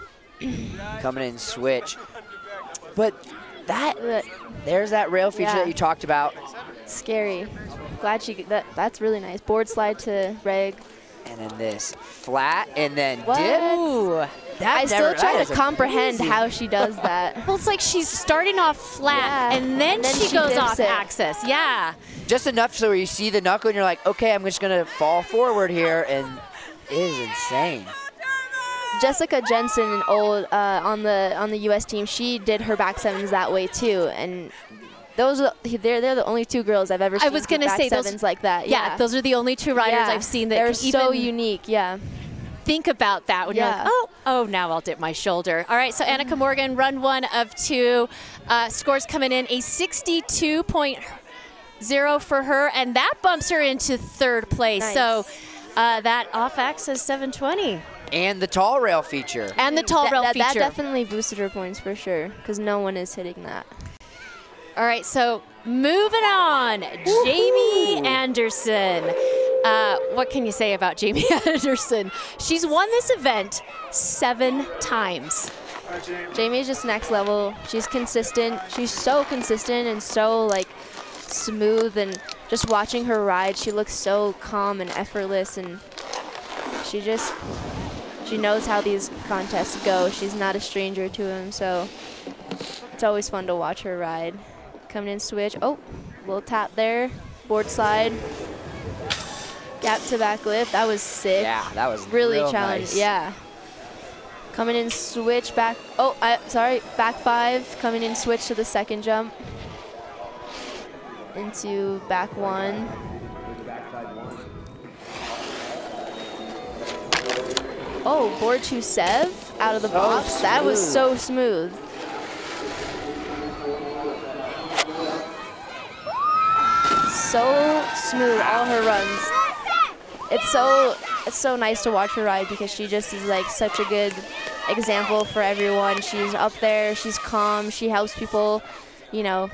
Coming in switch. But that, But there's that rail feature Yeah. that you talked about. scary. Glad she that that's really nice. Board slide to reg. And then this flat and then What? dip. Ooh. That I still try to comprehend amazing. how she does that. Well, it's like she's starting off flat Yeah. and then, And then she, she goes off it. axis. Yeah. Just enough so you see the knuckle and you're like, okay, I'm just gonna fall forward here, and it is insane. Jessika Jenson, old uh, on the on the U.S. team, she did her back sevens that way too, and those are they're they're the only two girls I've ever I was gonna back say those- sevens like that. Yeah, Yeah, those are the only two riders Yeah. I've seen that they're so unique. Yeah, think about that when you're like, oh, oh, now I'll dip my shoulder. All right, so Annika Morgan, run one of two. Uh, scores coming in a 62.0 for her, and that bumps her into third place. Nice. So uh, that off axis 720. And the tall rail feature. And the tall that, rail that, that feature. definitely boosted her points for sure, because no one is hitting that. All right, so moving on, Jamie Anderson. Uh, what can you say about Jamie Anderson? She's won this event seven times. Jamie is just next level. She's consistent. She's so consistent and so like smooth and just watching her ride, she looks so calm and effortless and she just she knows how these contests go. She's not a stranger to them, so it's always fun to watch her ride. Coming in switch. Oh, little tap there. Board slide. Gap to back lift. That was sick Yeah, that was really real challenging. nice. Yeah. Coming in switch back. Oh, I, sorry. Back five. Coming in switch to the second jump. Into back one. Oh, sev out of the box. that was so smooth. So smooth, all her runs it's so it's so nice to watch her ride because she just is like such a good example for everyone. She's up there, she's calm, she helps people, you know.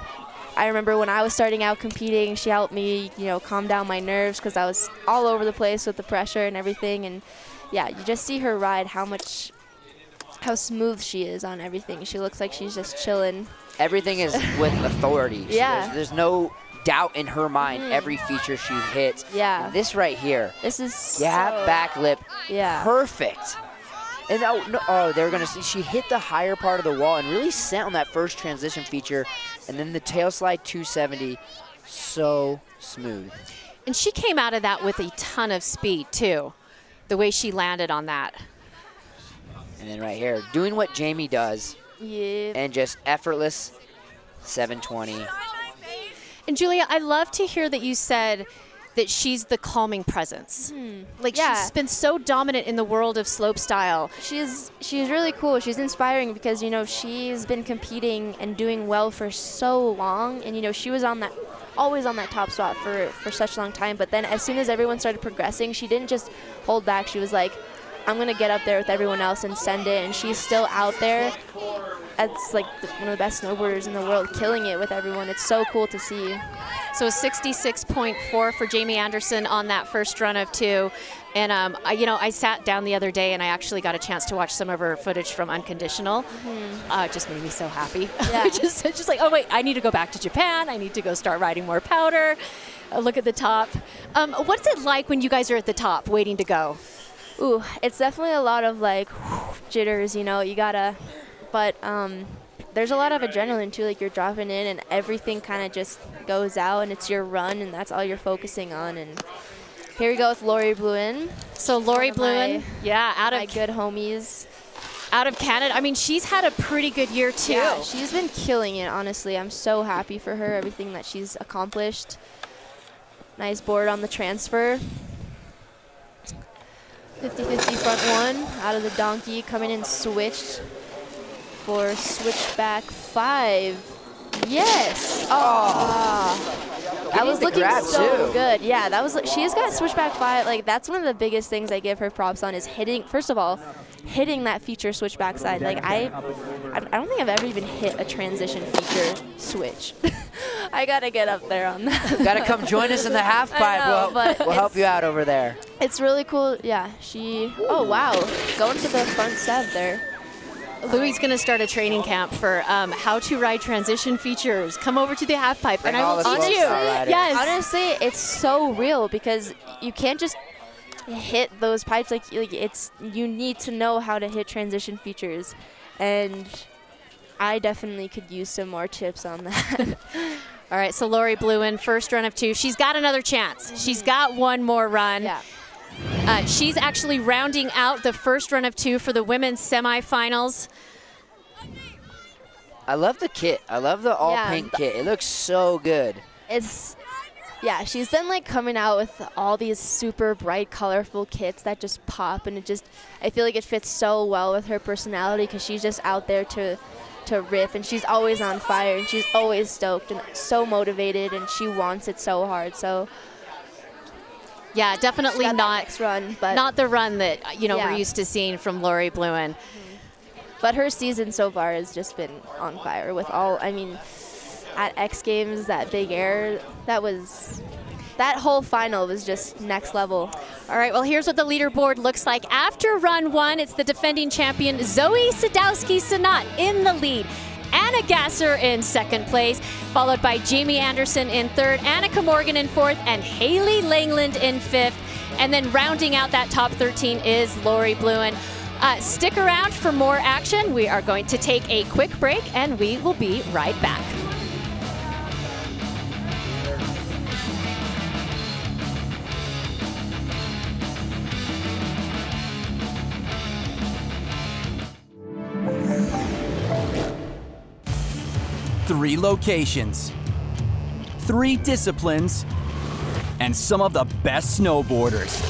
I remember when I was starting out competing, she helped me, you know, calm down my nerves because I was all over the place with the pressure and everything. And yeah, you just see her ride how much, how smooth she is on everything. She looks like she's just chilling. Everything is with authority. Yeah. There's, there's no doubt in her mind mm. every feature she hits. Yeah. And this right here, This is gap, so- back lip, Yeah. perfect. And oh, no, oh, they were gonna see she hit the higher part of the wall and really sent on that first transition feature, and then the tail slide 270, so smooth. And she came out of that with a ton of speed, too, the way she landed on that. And then right here, doing what Jamie does, Yeah. and just effortless 720. And Julia, I love to hear that you said that she's the calming presence. Hmm. Like Yeah. she's been so dominant in the world of slope style. She's she's really cool. She's inspiring because you know she's been competing and doing well for so long, and you know she was on that always on that top spot for for such a long time. But then as soon as everyone started progressing, she didn't just hold back. She was like, "I'm gonna get up there with everyone else and send it." And she's still out there. As like the, one of the best snowboarders in the world, killing it with everyone. It's so cool to see. So a 66.4 for Jamie Anderson on that first run of two. And, um, I, you know, I sat down the other day and I actually got a chance to watch some of her footage from Unconditional. Uh, it just made me so happy. Yeah. just, it's just like, oh, wait, I need to go back to Japan. I need to go start riding more powder. Uh, look at the top. Um, what's it like when you guys are at the top waiting to go? Ooh, it's definitely a lot of like jitters, you know. You gotta, but um, there's a lot of adrenaline too. Like you're dropping in, and everything kind of just goes out, and it's your run, and that's all you're focusing on. And here we go with Laurie Blouin, So Laurie my- Blouin, yeah, out my of good homies. out of Canada. I mean, she's had a pretty good year too. Yeah, she's been killing it. Honestly, I'm so happy for her. Everything that she's accomplished. Nice board on the transfer. 50-50 front one out of the donkey, coming in switched for switchback five. Yes. Oh. That was looking so too. good. Yeah, that was. She has got switchback five. Like that's one of the biggest things I give her props on is hitting. First of all, hitting that feature switchback side. Like I, I I don't think I've ever even hit a transition feature switch. I gotta get up there on that. Got to come join us in the half pipe. know, we'll, we'll help you out over there. It's really cool. Yeah, she. Oh wow, going to the front set there. Louis going to start a training camp for um, how to ride transition features. Come over to the half pipe, Bring and I will the teach you. slope style riders. Yes. Honestly, it's so real because you can't just hit those pipes like, like it's you need to know how to hit transition features and I definitely could use some more tips on that. All right, so Laurie in first run of two. She's got another chance. She's got one more run. yeah. Uh, she's actually rounding out the first run of two for the women's semifinals. I love the kit. I love the all Yeah. pink kit. It looks so good. It's yeah, she's been like coming out with all these super bright, colorful kits that just pop, and it just I feel like it fits so well with her personality because she's just out there to to rip, and she's always on fire, and she's always stoked and so motivated, and she wants it so hard. So Yeah, definitely not run, but not the run that uh, you know Yeah. we're used to seeing from Laurie Blouin. but her season so far has just been on fire with all. I mean, at X Games, that big air, that was. That whole final was just next level. All right, well, here's what the leaderboard looks like. After run one, it's the defending champion Zoi Sadowski Synnott in the lead. Anna Gasser in second place, followed by Jamie Anderson in third, Annika Morgan in fourth, and Hailey Langland in fifth. And then rounding out that top 13 is Laurie Blouin. Uh, stick around for more action. We are going to take a quick break and we will be right back. Three locations, three disciplines, and some of the best snowboarders.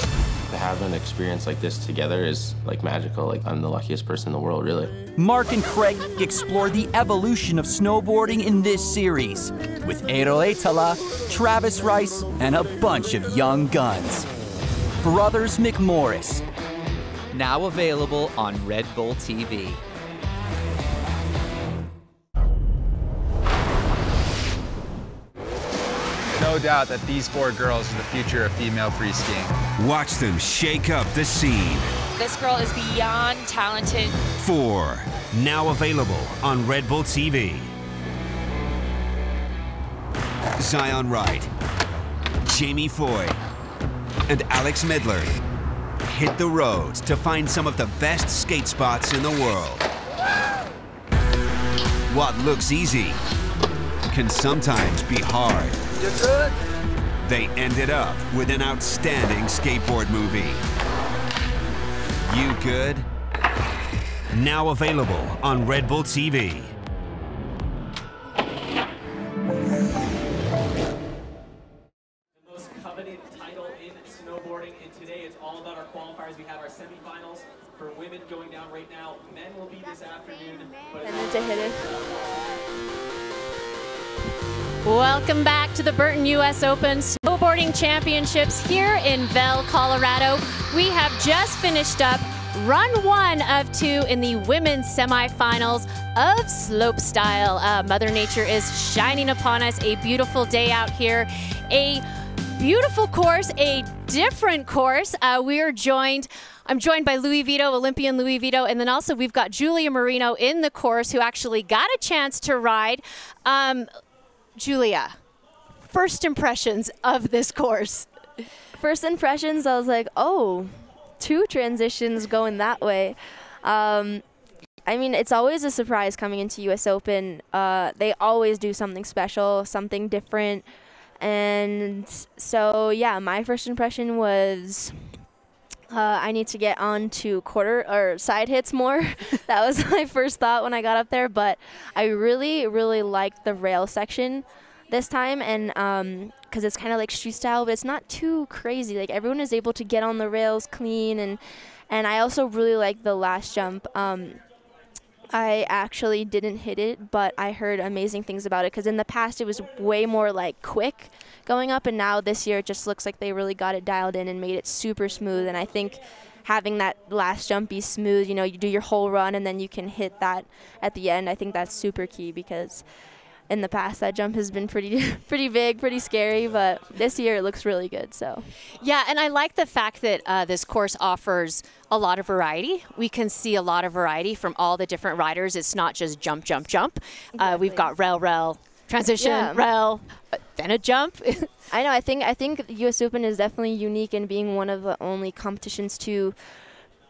To have an experience like this together is like magical. Like I'm the luckiest person in the world, really. Mark and Craig explore the evolution of snowboarding in this series with Eero Etala, Travis Rice, and a bunch of young guns. Brothers McMorris. Now available on Red Bull TV. No doubt that these four girls are the future of female free skiing. Watch them shake up the scene. This girl is beyond talented. Four, now available on Red Bull TV. Zion Wright, Jamie Foy, and Alex Midler hit the roads to find some of the best skate spots in the world. What looks easy can sometimes be hard. They ended up with an outstanding skateboard movie. You good? Now available on Red Bull TV. most coveted title in snowboarding. And today it's all about our qualifiers. We have our semifinals for women going down right now. Men will be this afternoon. Welcome back to the Burton U.S. Open Snowboarding Championships here in Vail, Colorado. We have just finished up run one of two in the women's semifinals of slopestyle. Uh, Mother Nature is shining upon us. A beautiful day out here. A beautiful course, a different course. Uh, we are joined. I'm joined by Louis Vito, Olympian Louis Vito, and then also we've got Julia Marino in the course who actually got a chance to ride. Um, Julia, first impressions of this course. First impressions, I was like, oh, two transitions going that way. Um, I mean, it's always a surprise coming into U.S. Open. Uh, they always do something special, something different. And so, yeah, my first impression was uh, I need to get on to quarter or side hits more. that was my first thought when I got up there. But I really, really liked the rail section this time. And um, because it's kind of like street style, but it's not too crazy. Like everyone is able to get on the rails clean, and and I also really like the last jump. Um, I actually didn't hit it, but I heard amazing things about it because in the past it was way more like quick going up, and now this year it just looks like they really got it dialed in and made it super smooth. And I think having that last jump be smooth, you know, you do your whole run and then you can hit that at the end. I think that's super key because in the past that jump has been pretty pretty big, pretty scary, but this year it looks really good. So Yeah, and I like the fact that uh, this course offers a lot of variety. We can see a lot of variety from all the different riders. It's not just jump, jump, jump. Uh, we've got rail, rail, transition, Yeah. rail, then a jump. I know. I think I think the U.S. Open is definitely unique in being one of the only competitions to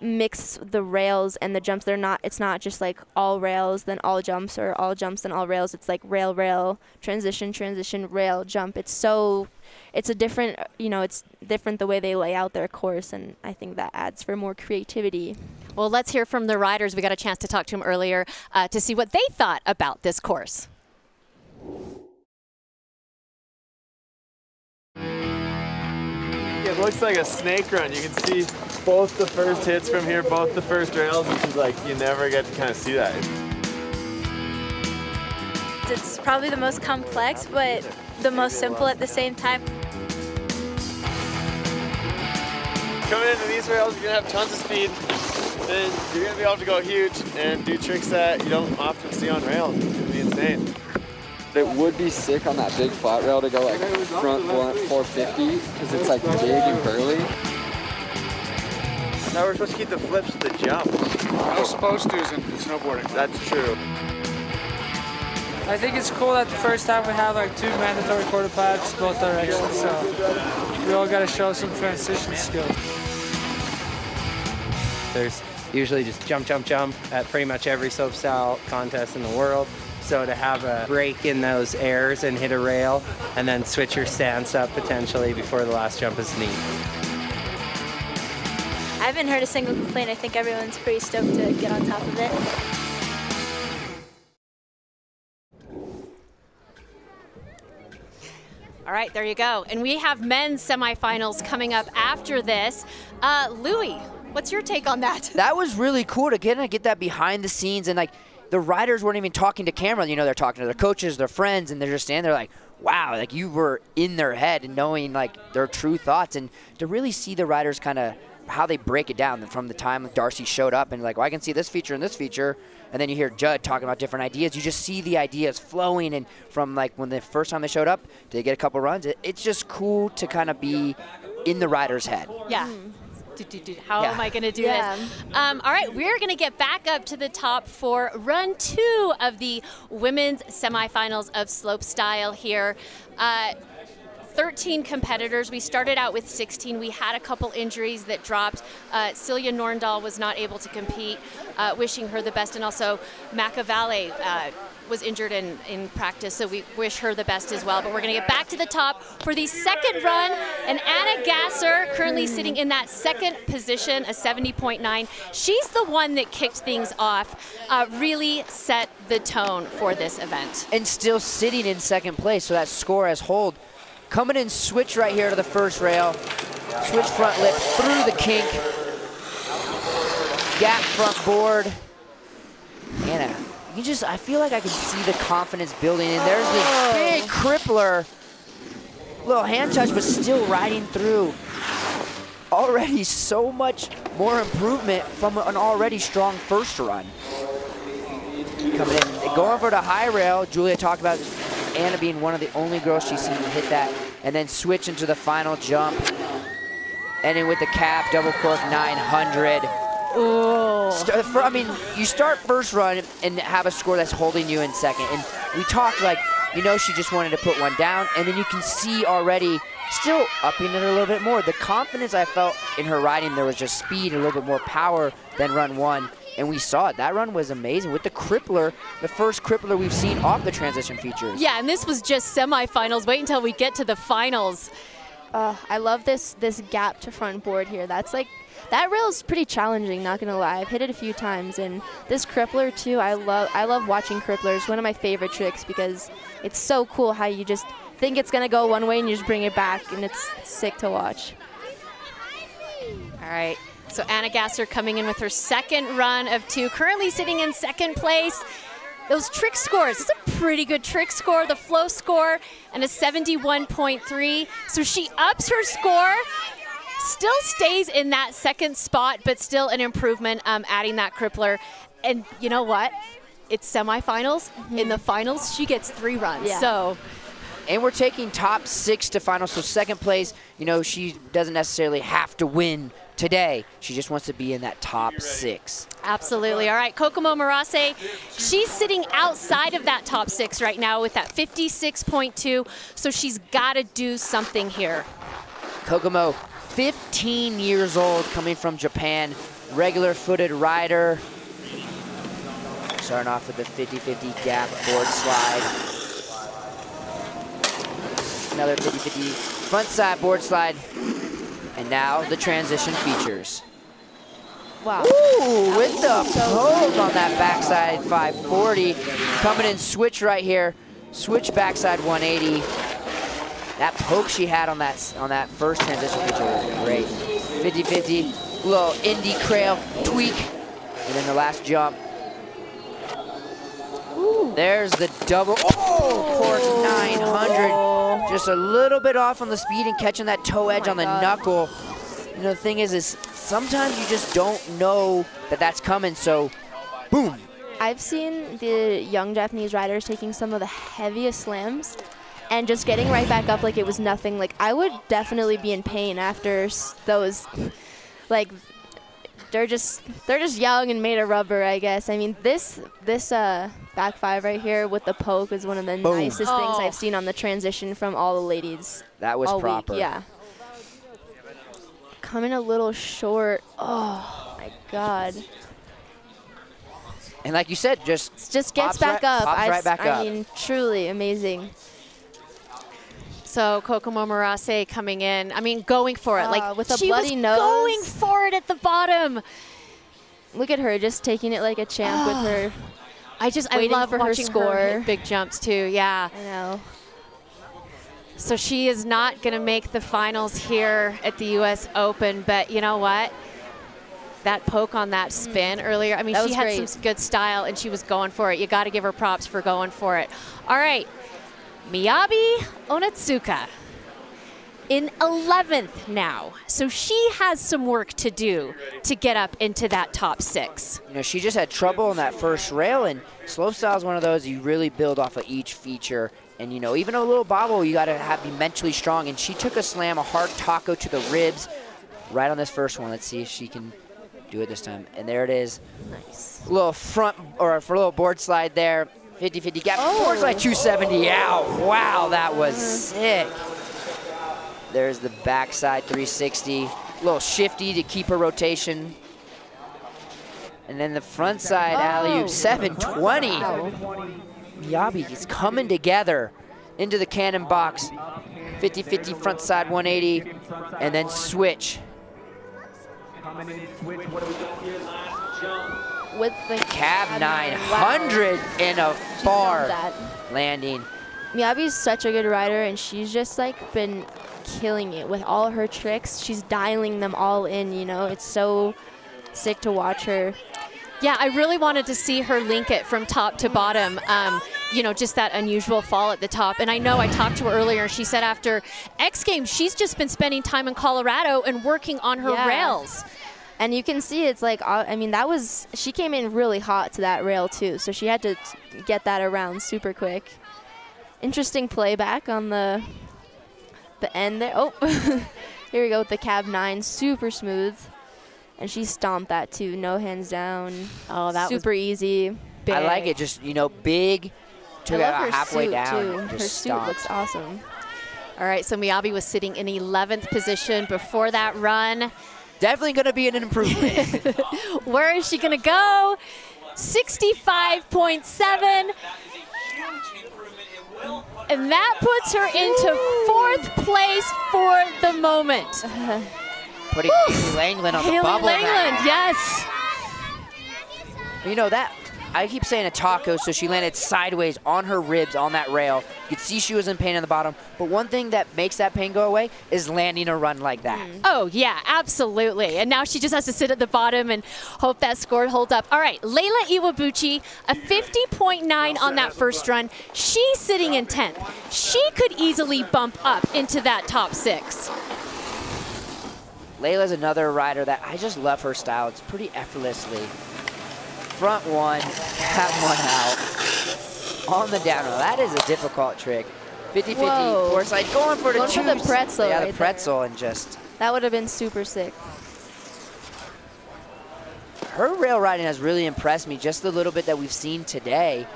mix the rails and the jumps. They're not. It's not just like all rails then all jumps or all jumps then all rails. It's like rail, rail, transition, transition, rail, jump. It's so. It's a different. You know, it's different the way they lay out their course, and I think that adds for more creativity. well, let's hear from the riders. We got a chance to talk to them earlier uh, to see what they thought about this course. It looks like a snake run. You can see both the first hits from here, both the first rails, which is like you never get to kind of see that. It's probably the most complex, but the most simple at the same time. Coming into these rails, you're gonna have tons of speed. Then you're gonna be able to go huge and do tricks that you don't often see on rails. It's gonna be insane. It would be sick on that big flat rail to go like front blunt 450 because it's like big and burly. Now we're supposed to keep the flips to the jump. We're supposed to in snowboarding. That's true. I think it's cool that the first time we have like two mandatory quarter pads both directions, so we all got to show some transition skills. There's usually just jump, jump, jump at pretty much every slopestyle contest in the world. So to have a break in those airs and hit a rail and then switch your stance up potentially before the last jump is neat. I haven't heard a single complaint. I think everyone's pretty stoked to get on top of it. All right, there you go. And we have men's semifinals coming up after this. Uh, Louis, what's your take on that? That was really cool to get get that behind the scenes and like the riders weren't even talking to camera. You know, they're talking to their coaches, their friends, and they're just standing there like, wow, like you were in their head and knowing like their true thoughts and to really see the riders kind of how they break it down from the time Darcy showed up and like, well, I can see this feature and this feature, and then you hear Judd talking about different ideas. You just see the ideas flowing, and from like when the first time they showed up, did they get a couple runs? It, it's just cool to kind of be in the rider's head. Yeah. Mm-hmm. Do, do, do. How Yeah. am I going to do Yeah. this? Um, all right, we're going to get back up to the top for run two of the women's semifinals of slopestyle here. Uh, 13 competitors. We started out with 16. We had a couple injuries that dropped. Uh, Silje Norendal was not able to compete. Uh, wishing her the best, and also Macavale uh, was injured in, in practice, so we wish her the best as well. But we're going to get back to the top for the second run, and Anna Gasser currently sitting in that second position, a 70.9. She's the one that kicked things off, uh, really set the tone for this event. and still sitting in second place. So that score has hold. Coming in switch right here to the first rail. Switch front lip through the kink. Gap front board. Anna, you just, I feel like I can see the confidence building. And there's this oh. big crippler. Little hand touch, but still riding through. Already so much more improvement from an already strong first run coming in. Going for the high rail, Julia talked about Anna being one of the only girls she's seen hit that, and then switch into the final jump. Ending with the cab, double cork 900. Ooh. For- I mean, you start first run and have a score that's holding you in second. And we talked like, you know, she just wanted to put one down, and then you can see already still upping it a little bit more. The confidence I felt in her riding, there was just speed and a little bit more power than run one. And we saw it. That run was amazing with the crippler, the first crippler we've seen off the transition features. Yeah, and this was just semifinals. Wait until we get to the finals. Uh, I love this this gap to front board here. That's like that rail is pretty challenging. Not gonna lie, I've hit it a few times, and this crippler too. I love I love watching cripplers. One of my favorite tricks because it's so cool how you just think it's gonna go one way and you just bring it back, and it's sick to watch. All right. So Anna Gasser coming in with her second run of two, currently sitting in second place. Those trick scores, it's a pretty good trick score, the flow score, and a 71.3. So she ups her score, still stays in that second spot, but still an improvement, um, adding that crippler. And you know what? It's semifinals. In the finals, she gets three runs. Yeah. So And we're taking top six to finals. So second place, you know, she doesn't necessarily have to win today. She just wants to be in that top six. Absolutely. All right, Kokomo Murase, she's sitting outside of that top six right now with that 56.2, so she's got to do something here. Kokomo, 15 years old, coming from Japan, regular footed rider. Starting off with the 50-50 gap board slide. Another 50-50 front side board slide. And now the transition features. Wow. Ooh, with the poke on that backside 540. Coming in switch right here. Switch backside 180. That poke she had on that on that first transition feature was great. 50-50, little indie crail tweak. And then the last jump. There's the double, oh, cork 900. Just a little bit off on the speed and catching that toe oh edge on the knuckle. You know, the thing is, is sometimes you just don't know that that's coming, so boom. I've seen the young Japanese riders taking some of the heaviest slams and just getting right back up like it was nothing. Like I would definitely be in pain after those like they're just they're just young and made of rubber, I guess. I mean, this this uh back five right here with the poke is one of the Boom. nicest things Oh. I've seen on the transition from all the ladies. That was all proper. Week. Yeah. Coming a little short. Oh my god. And like you said, just Just gets pops back right, up. Pops I've right back I up. mean, truly amazing. So Kokomo Murase coming in. I mean, going for it. Uh, like with a she bloody was nose. going for it at the bottom. Look at her just taking it like a champ with her. I just I love for her score. hit big jumps too. Yeah. I know. So she is not going to make the finals here at the U.S. Open, but you know what? That poke on that spin earlier. I mean, Mm. That she had great. some good style and she was going for it. You got to give her props for going for it. All right, Miyabi Onitsuka in 11th now. So she has some work to do to get up into that top six. You know, she just had trouble in that first rail, and slopestyle is one of those you really build off of each feature. And you know, even a little bobble, you got to have be mentally strong. And she took a slam, a hard taco to the ribs, right on this first one. Let's see if she can do it this time. And there it is. Nice. Little front or for a little board slide there. 50-50 gap. Board slide 270 out. Wow, that was mm-hmm. sick. There's the backside 360. A little shifty to keep her rotation. And then the front side alley oop 720. Miyabi is coming together into the cannon box. 50-50 front side 180 and then switch. With the Cab 900 in a far that. landing. Miyabi's such a good rider, and she's just like been killing it with all her tricks. She's dialing them all in. You know, it's so sick to watch her. Yeah, I really wanted to see her link it from top to bottom. Um, you know, just that unusual fall at the top. And I know I talked to her earlier. She said after X Games, she's just been spending time in Colorado and working on her Yeah. rails. And you can see it's like, I mean, that was, she came in really hot to that rail too. So she had to get that around super quick. Interesting playback on the the end there. Oh, here we go with the cab nine, super smooth. And she stomped that too, no hands down. Oh, that was super easy. I like it, just, you know, big, took I love her halfway suit down. too. Just Her suit looks awesome. All right, so Miyabi was sitting in 11th position before that run. Definitely going to be an improvement. Where is she going to go? 65.7. And that puts her into fourth place for the moment. putting Hailey Langland on Hailey the bubble Langland, now. yes. You know that I keep saying a taco, so she landed sideways on her ribs on that rail. You could see she was in pain in the bottom. But one thing that makes that pain go away is landing a run like that. Mm-hmm. Oh, yeah, absolutely. And now she just has to sit at the bottom and hope that score holds up. All right, Layla Iwabuchi, a 50.9 on that first run. She's sitting in 10th. She could easily bump up into that top six. Layla's another rider that I just love her style. It's pretty effortlessly. Front one, back one out. On the down row. That is a difficult trick. 50-50, Whoa. four side, going for the Going for the pretzel Yeah, right the there. pretzel and just That would have been super sick. her rail riding has really impressed me. Just the little bit that we've seen today.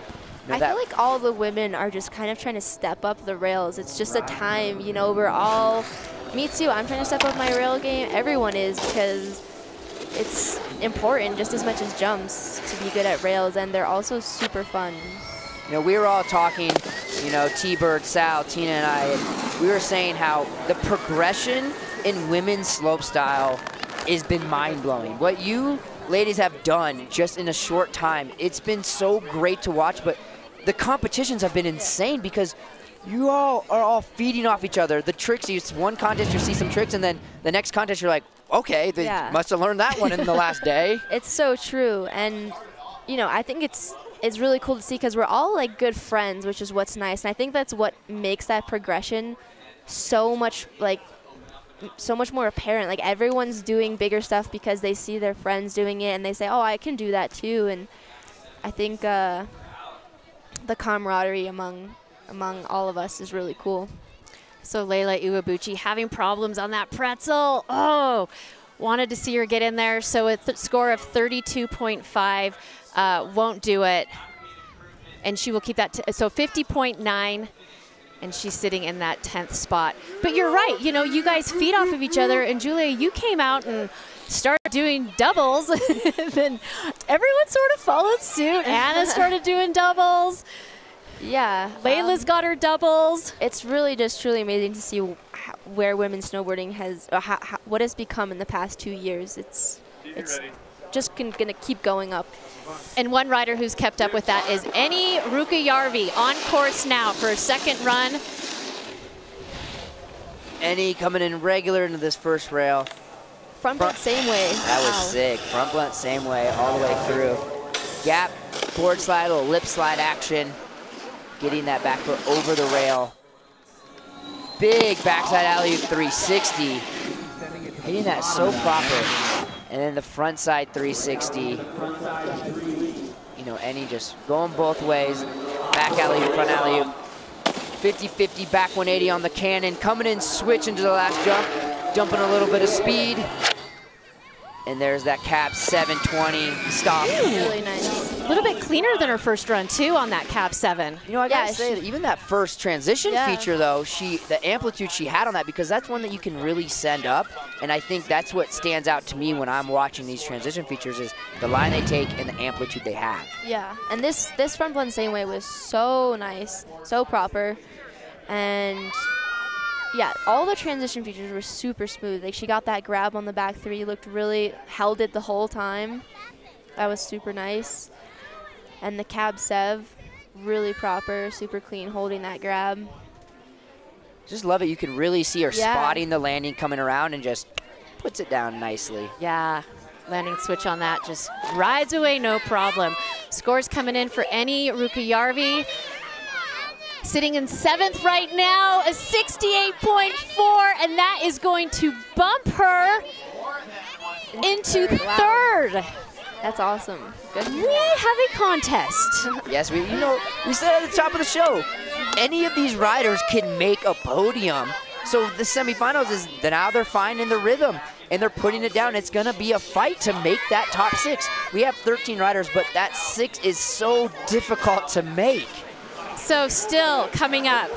You know, I feel like all the women are just kind of trying to step up the rails. It's just a time, you know, we're all, me too, I'm trying to step up my rail game. Everyone is because it's important just as much as jumps to be good at rails and they're also super fun. You know, we were all talking, you know, T-Bird, Sal, Tina, and I, and we were saying how the progression in women's slope style has been mind-blowing. What you ladies have done just in a short time, it's been so great to watch, but the competitions have been insane because you all are all feeding off each other. The tricks, you one contest you see some tricks, and then the next contest you're like, okay, they Yeah. must have learned that one in the last day. It's so true, and you know, I think it's it's really cool to see because we're all like good friends, which is what's nice, and I think that's what makes that progression so much like so much more apparent. Like everyone's doing bigger stuff because they see their friends doing it, and they say, "Oh, I can do that too." And I think uh, the camaraderie among among all of us is really cool. So Reira Iwabuchi having problems on that pretzel. Oh, wanted to see her get in there. So a score of 32.5 uh, won't do it. And she will keep that. So 50.9. And she's sitting in that 10th spot. But you're right. You know, you guys feed off of each other. And Julia, you came out and started doing doubles. then everyone sort of followed suit. Anna started doing doubles. Yeah. Reira's um, got her doubles. It's really just truly amazing to see wh- where women's snowboarding has, or how, how, what has become in the past two years. It's, it's just going to keep going up. And one rider who's kept up with that is Enni Rukajärvi on course now for a second run. Enni coming in regular into this first rail. Front blunt same way. That was Wow. sick. Front blunt same way all the way through. Gap, board slide, little lip slide action. Getting that back foot over the rail. Big backside alley 360. Hitting that so proper. And then the front side 360. You know, Enni just going both ways. Back alley, front alley. 50-50 back 180 on the cannon. Coming in, switch into the last jump. Dumping a little bit of speed. And there's that cab 720 stop. Really nice. A little bit cleaner than her first run too on that cab seven. You know, I gotta Yeah, say, she- that even that first transition Yeah. feature though, she the amplitude she had on that because that's one that you can really send up, and I think that's what stands out to me when I'm watching these transition features is the line they take and the amplitude they have. Yeah, and this this front blunt same way was so nice, so proper, and yeah, all the transition features were super smooth. Like she got that grab on the back three, looked really held it the whole time. That was super nice, and the cab sev, really proper, super clean, holding that grab. Just love it. You can really see her Yeah. spotting the landing coming around and just puts it down nicely. Yeah, landing switch on that just rides away, no problem. Scores coming in for Enni Rukajärvi. Sitting in seventh right now, a 68.4, and that is going to bump her into third. That's awesome. Good. We have a contest. Yes, we you know we said at the top of the show, any of these riders can make a podium. So the semifinals is now they're finding the rhythm and they're putting it down. It's gonna be a fight to make that top six. We have 13 riders, but that six is so difficult to make. So still coming up,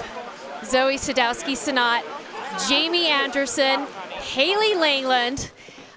Zoi Sadowski Synnott, Jamie Anderson, Hailey Langland.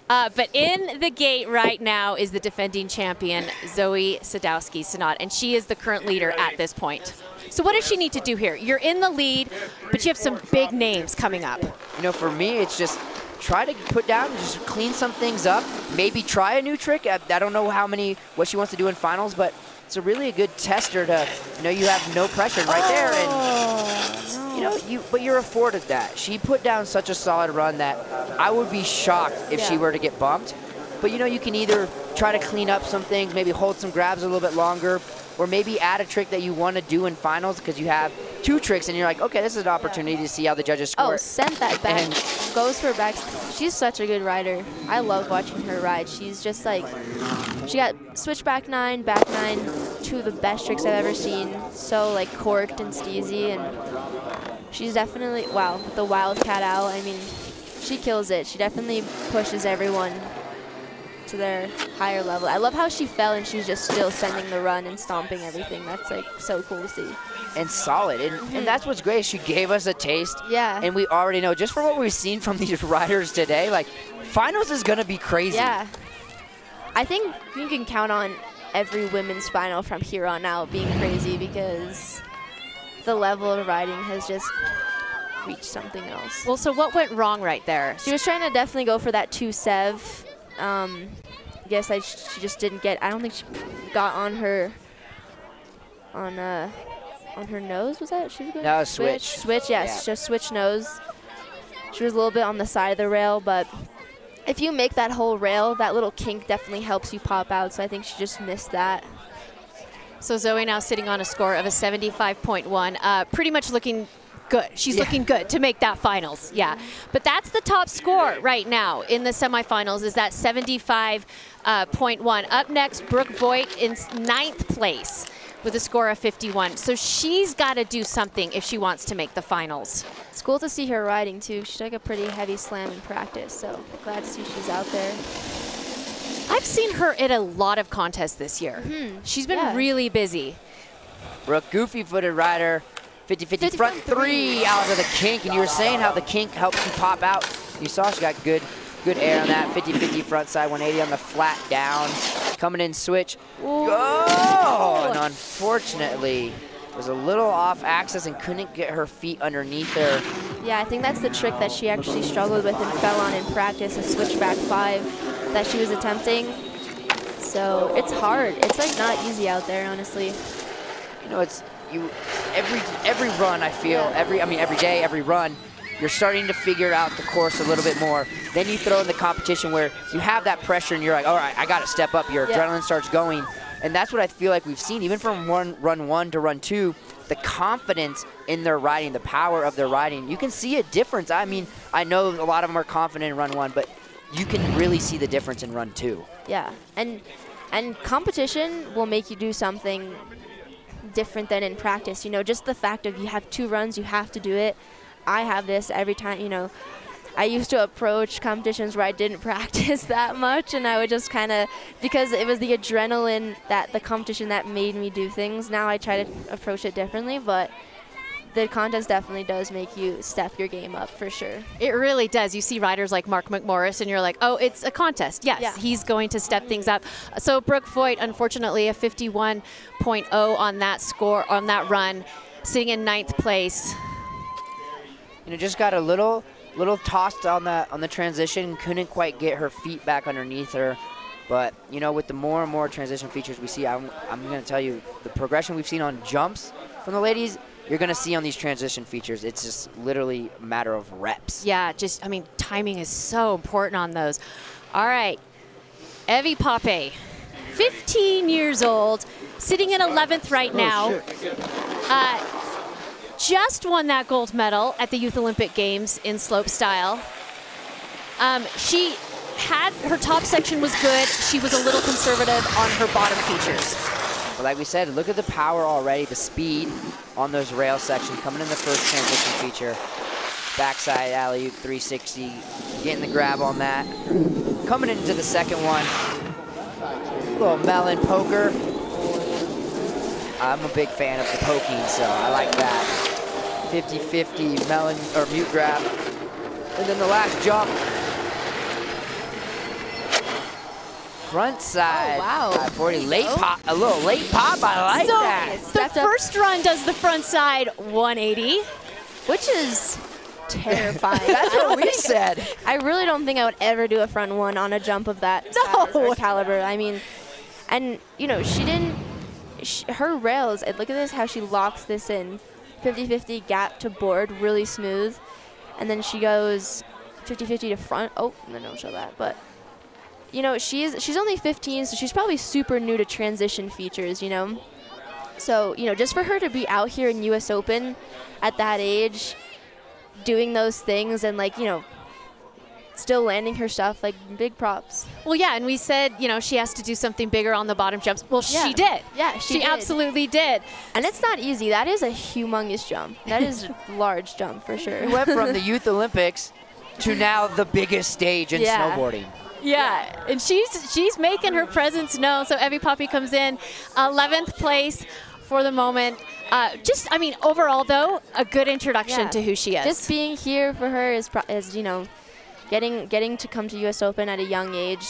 Uh, but in the gate right now is the defending champion, Zoi Sadowski Synnott, and she is the current leader at this point. So what does she need to do here? You're in the lead, but you have some big names coming up. You know, for me, it's just try to put down just clean some things up. Maybe try a new trick. I, I don't know how many, what she wants to do in finals, but it's a really a good tester to you know you have no pressure right there and oh, you know you but you're afforded that. She put down such a solid run that i would be shocked if she were to get bumped. But you know you can either try to clean up some things maybe hold some grabs a little bit longer or maybe add a trick that you want to do in finals because you have two tricks and you're like okay this is an opportunity to see how the judges oh, score Oh, sent that back. And- Goes for back. She's such a good rider. I love watching her ride. She's just like, she got switch back nine, back nine, two of the best tricks I've ever seen. So like corked and steezy, and she's definitely wow. The wildcat out. I mean, she kills it. She definitely pushes everyone to their higher level. I love how she fell and she's just still sending the run and stomping everything. That's like so cool to see. and solid. And, and that's what's great. She gave us a taste. Yeah. And we already know, just from what we've seen from these riders today, like, finals is going to be crazy. Yeah. I think you can count on every women's final from here on out being crazy because the level of riding has just reached something else. Well, so what went wrong right there? She was trying to definitely go for that two sev. Um, I guess I, she just didn't get. I don't think she got on her on uh on her nose. Was that she was going? That was switch. Switch. Yes, Yeah. just switch nose. She was a little bit on the side of the rail, but if you make that whole rail, that little kink definitely helps you pop out. So I think she just missed that. So Zoi now sitting on a score of a 75.1, uh, pretty much looking good. She's looking good to make that finals. Yeah, but that's the top score right now in the semifinals. Is that 75.1? Uh, Up next, Brooke Voigt in ninth place with a score of 51. So she's got to do something if she wants to make the finals. It's cool to see her riding too. She took a pretty heavy slam in practice, so glad to see she's out there. I've seen her at a lot of contests this year. Hmm. She's been Yeah. really busy. Brooke, goofy-footed rider, 50-50 front three out of the kink. And you were saying how the kink helps you pop out. You saw she got good good air on that. 50-50 front side, 180 on the flat down. Coming in switch. Oh! And unfortunately, was a little off axis and couldn't get her feet underneath her. Yeah, I think that's the trick that she actually struggled with and fell on in practice, a switchback five that she was attempting. So it's hard. It's like not easy out there, honestly. you know, it's you every every run. I feel every I mean every day, every run, you're starting to figure out the course a little bit more. Then you throw in the competition where you have that pressure and you're like, all right, I got to step up. Your Yeah. adrenaline starts going, and that's what I feel like we've seen even from one run one to run two. The confidence in their riding, the power of their riding, you can see a difference. I mean, I know a lot of them are confident in run one, but you can really see the difference in run two. Yeah, and and competition will make you do something different than in practice. You know, just the fact of you have two runs, you have to do it. I have this every time. You know, I used to approach competitions where I didn't practice that much, and I would just kind of because it was the adrenaline that the competition that made me do things. Now I try to approach it differently, but the contest definitely does make you step your game up for sure. It really does. You see riders like Mark McMorris, and you're like, oh, it's a contest. Yes, Yeah. he's going to step things up. So Brooke Voigt, unfortunately, a 51.0 on that score, on that run, sitting in ninth place. you know, just got a little little tossed on the on the transition, couldn't quite get her feet back underneath her. But you know, with the more and more transition features we see, I'm, I'm going to tell you the progression we've seen on jumps from the ladies, you're going to see on these transition features. It's just literally a matter of reps. Yeah, just, I mean, timing is so important on those. All right, Evy Poppe, 15 years old, sitting in 11th right now. Uh, just won that gold medal at the Youth Olympic Games in slope style. Um, she had her top section was good. She was a little conservative on her bottom features. But like we said, look at the power already, the speed on those rail sections coming in the first transition feature. Backside alley 360, getting the grab on that. Coming into the second one, little melon poker. I'm a big fan of the poking, so I like that. 50-50 melon or mute grab. And then the last jump. Front oh, side. wow. 40 late pop, a little late pop. I like so that. the first run does the front side 180. which is terrifying. That's what we said. I really don't think I would ever do a front one on a jump of that size or caliber. I mean, and you know, she didn't. Sh her rails. and Look at this, how she locks this in, 50-50 gap to board, really smooth, and then she goes 50-50 to front. Oh, no, don't show that, but. You know, she's she's only 15, so she's probably super new to transition features. You know, so you know, just for her to be out here in U.S. Open at that age, doing those things and like you know still landing her stuff like big props Well, yeah, and we said, you know, she has to do something bigger on the bottom jumps. Well, Yeah. she did. Yeah, she she did. absolutely did. and it's not easy that is a humongous jump that is a large jump for sure We went from the Youth Olympics to now the biggest stage in Yeah. snowboarding. Yeah, and she's she's making her presence known. So Evy Poppe comes in 11th place for the moment. Uh, just, I mean, overall though, a good introduction Yeah. to who she is. just being here for her is pro- is you know getting getting to come to US Open at a young age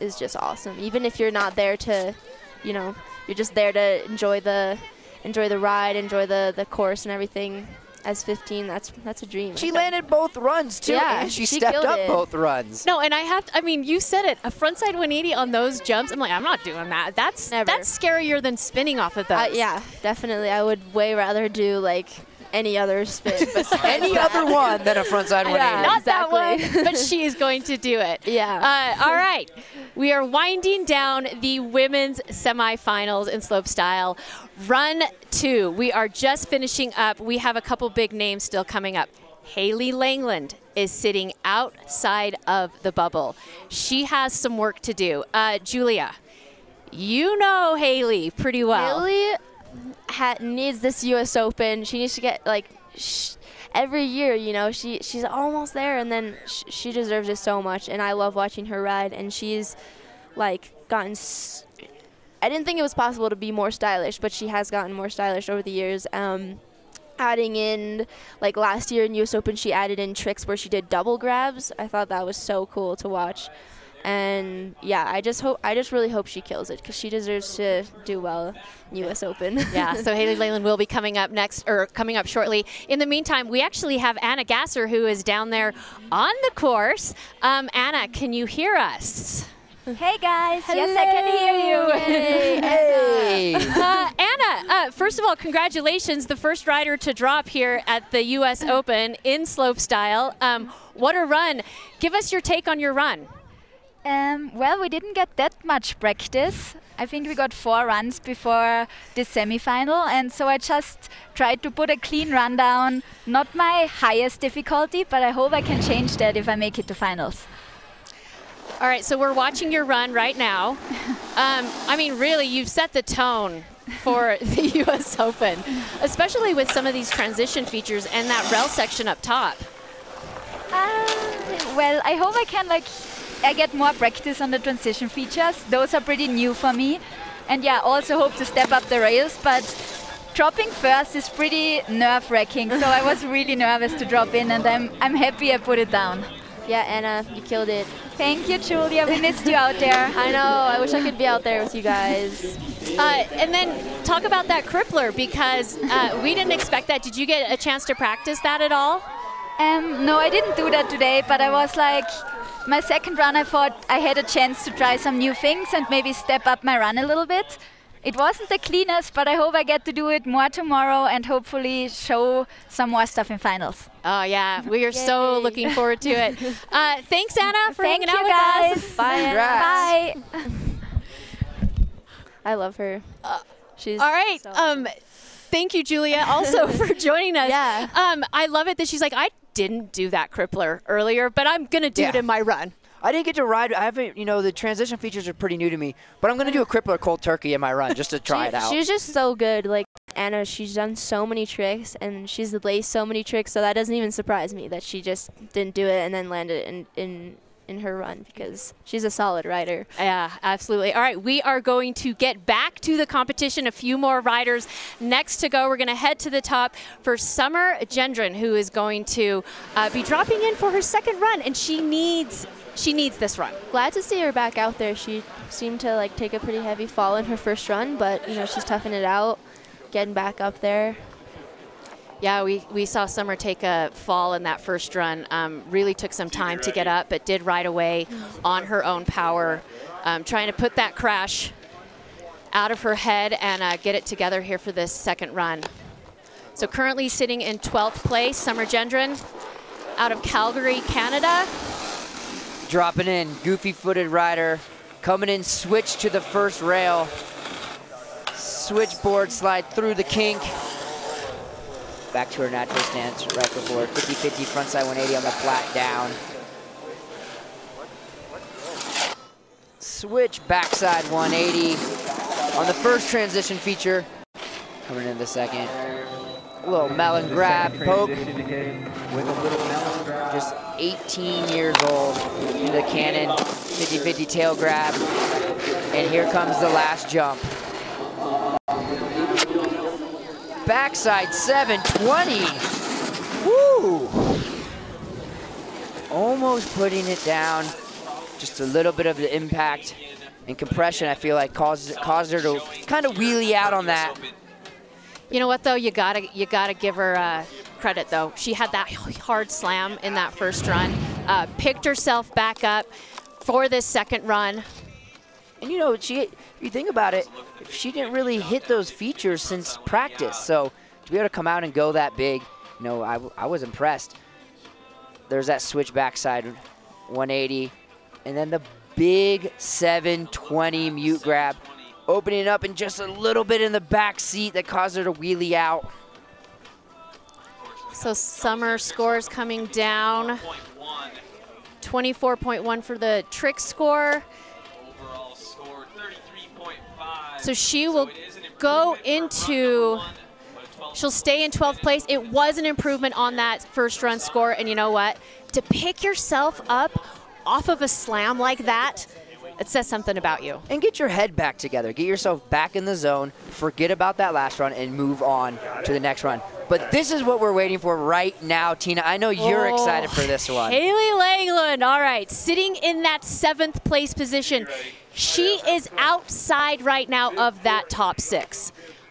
is just awesome even if you're not there to you know you're just there to enjoy the enjoy the ride enjoy the the course and everything as 15 that's that's a dream She landed both runs too, Yeah, and she, she stepped up it. both runs. No, and I have to, I mean, you said it. A frontside 180 on those jumps. I'm like, I'm not doing that. That's Never. that's scarier than spinning off of those. Uh, yeah, definitely. I would way rather do like any other spin. Any that. other one than a frontside 180. Yeah, Not exactly. that one, but she is going to do it. Yeah. Uh, all right. We are winding down the women's semifinals in slopestyle. Run two. We are just finishing up. We have a couple big names still coming up. Hailey Langland is sitting outside of the bubble. She has some work to do. Uh, Julia, you know Hailey pretty well. Hailey ha- needs this U.S. Open. She needs to get like every year. You know, she she's almost there, and then sh- she deserves it so much. And I love watching her ride. And she's like gotten. S- I didn't think it was possible to be more stylish, but she has gotten more stylish over the years. Um, adding in like last year in US Open she added in tricks where she did double grabs. I thought that was so cool to watch. And yeah, I just hope I just really hope she kills it cuz she deserves to do well in US Open. yeah, so Hailey Langland will be coming up next, or coming up shortly. In the meantime, we actually have Anna Gasser, who is down there on the course. Um, Anna, can you hear us? Hey guys, yes I can hear you. Hey. Uh, Anna, uh, first of all, congratulations, the first rider to drop here at the U.S. Open in slopestyle. Um, what a run! Give us your take on your run. Um, well, we didn't get that much practice. I think we got four runs before the semifinal, and so I just tried to put a clean run down. Not my highest difficulty, but I hope I can change that if I make it to finals. All right, so we're watching your run right now. Um, I mean, really, you've set the tone for the U.S. Open, especially with some of these transition features and that rail section up top. Uh, well, I hope I can like I get more practice on the transition features. Those are pretty new for me, and yeah, also hope to step up the rails. But dropping first is pretty nerve-wracking, so I was really nervous to drop in, and I'm I'm happy I put it down. Yeah, Anna, you killed it. Thank you, Julia. We missed you out there. I know. I wish I could be out there with you guys. Uh, and then talk about that crippler because uh, we didn't expect that. Did you get a chance to practice that at all? Um, no, I didn't do that today, but I was like, my second run, I thought I had a chance to try some new things and maybe step up my run a little bit. It wasn't the cleanest, but I hope I get to do it more tomorrow and hopefully show some more stuff in finals. Oh yeah, we are so looking forward to it. Uh, thanks, Anna, for Thank hanging out you with guys. us. Bye, Anna. Bye. I love her. She's All right. Um, thank you, Julia, also for joining us. Yeah. Um, I love it that she's like, I didn't do that crippler earlier, but I'm gonna do it in my run. I didn't get to ride. I haven't, you know, the transition features are pretty new to me. But I'm going to do a crippler cold turkey in my run just to try she, it out. She's just so good. Like Anna, she's done so many tricks and she's laced so many tricks. So that doesn't even surprise me that she just didn't do it and then landed in in in her run because she's a solid rider. Yeah, absolutely. All right, we are going to get back to the competition. A few more riders next to go. We're going to head to the top for Summer Gendron, who is going to uh, be dropping in for her second run, and she needs she needs this run. Glad to see her back out there. She seemed to like take a pretty heavy fall in her first run, but you know she's toughing it out, getting back up there. Yeah, we, we saw Summer take a fall in that first run. Um, really took some time to get up, but did right away on her own power, um, trying to put that crash out of her head and uh, get it together here for this second run. So currently sitting in 12th place, Summer Gendron out of Calgary, Canada. Dropping in, goofy-footed rider, coming in, switch to the first rail. Switchboard slide through the kink. Back to her natural stance right before 50-50 frontside 180 on the flat down. Switch backside 180 on the first transition feature. Coming in the second. A little melon grab, poke. Just 18 years old into the cannon, 50-50 tail grab. And here comes the last jump. Backside 720. Woo! Almost putting it down. Just a little bit of the impact and compression, I feel like, caused, caused her to kind of wheelie out on that. You know what though? You gotta you gotta give her uh, credit though. She had that hard slam in that first run, uh, picked herself back up for this second run. And you know, she if you think about it, she didn't really hit those features since practice. So to be able to come out and go that big, you know, I, I was impressed. There's that switch backside 180, and then the big 720 mute grab opening up in just a little bit in the back seat that caused her to wheelie out. So Summer scores coming down. 24.1 for the trick score. So she will go into, she'll stay in 12th place. It was an improvement on that first run score. And you know what? To pick yourself up off of a slam like that, it says something about you. And get your head back together. Get yourself back in the zone. Forget about that last run and move on to the next run. But this is what we're waiting for right now, Tina. I know you're Oh, excited for this one. Hailey Langland, all right, sitting in that seventh place position. She is outside right now of that top six.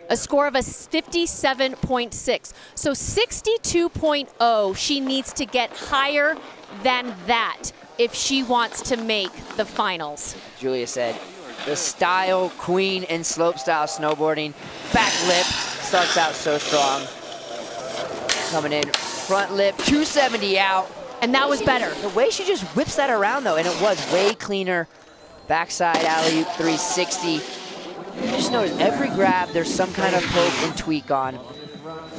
A score of a 57.6. So 62.0, she needs to get higher than that if she wants to make the finals. Julia said, the style queen in slopestyle snowboarding. Back lip starts out so strong. Coming in, front lip, 270 out. And that was better. The way she just whips that around though, and it was way cleaner. Backside alley-oop 360. You just notice every grab, there's some kind of poke and tweak on.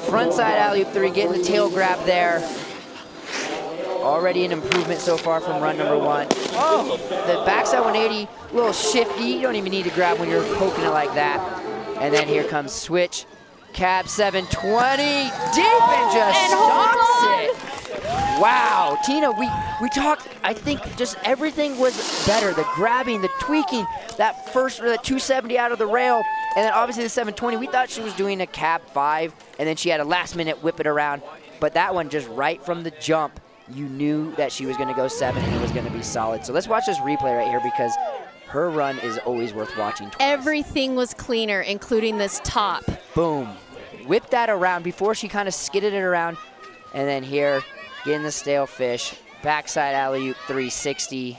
Frontside alley-oop three, getting the tail grab there. Already an improvement so far from run number one. Oh, the backside 180, a little shifty. You don't even need to grab when you're poking it like that. And then here comes switch. Cab 720, deep and just And it. Wow, Tina, we, we talked, I think just everything was better. The grabbing, the tweaking, that first, the 270 out of the rail, and then obviously the 720. We thought she was doing a cab five, and then she had a last minute whip it around. But that one just right from the jump, you knew that she was gonna go seven and it was gonna be solid. So let's watch this replay right here because her run is always worth watching. Everything was cleaner, including this top. Boom. Whip that around before she kind of skidded it around. And then here, getting the stale fish. Backside alley-oop 360.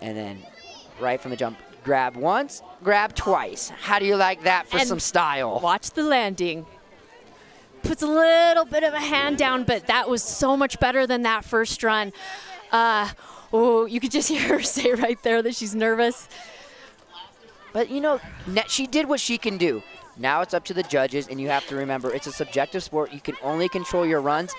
And then right from the jump, grab once, grab twice. How do you like that for And some style? Watch the landing. Puts a little bit of a hand down, but that was so much better than that first run. Uh, oh, you could just hear her say right there that she's nervous. But you know, she did what she can do. Now it's up to the judges, and you have to remember it's a subjective sport. You can only control your runs,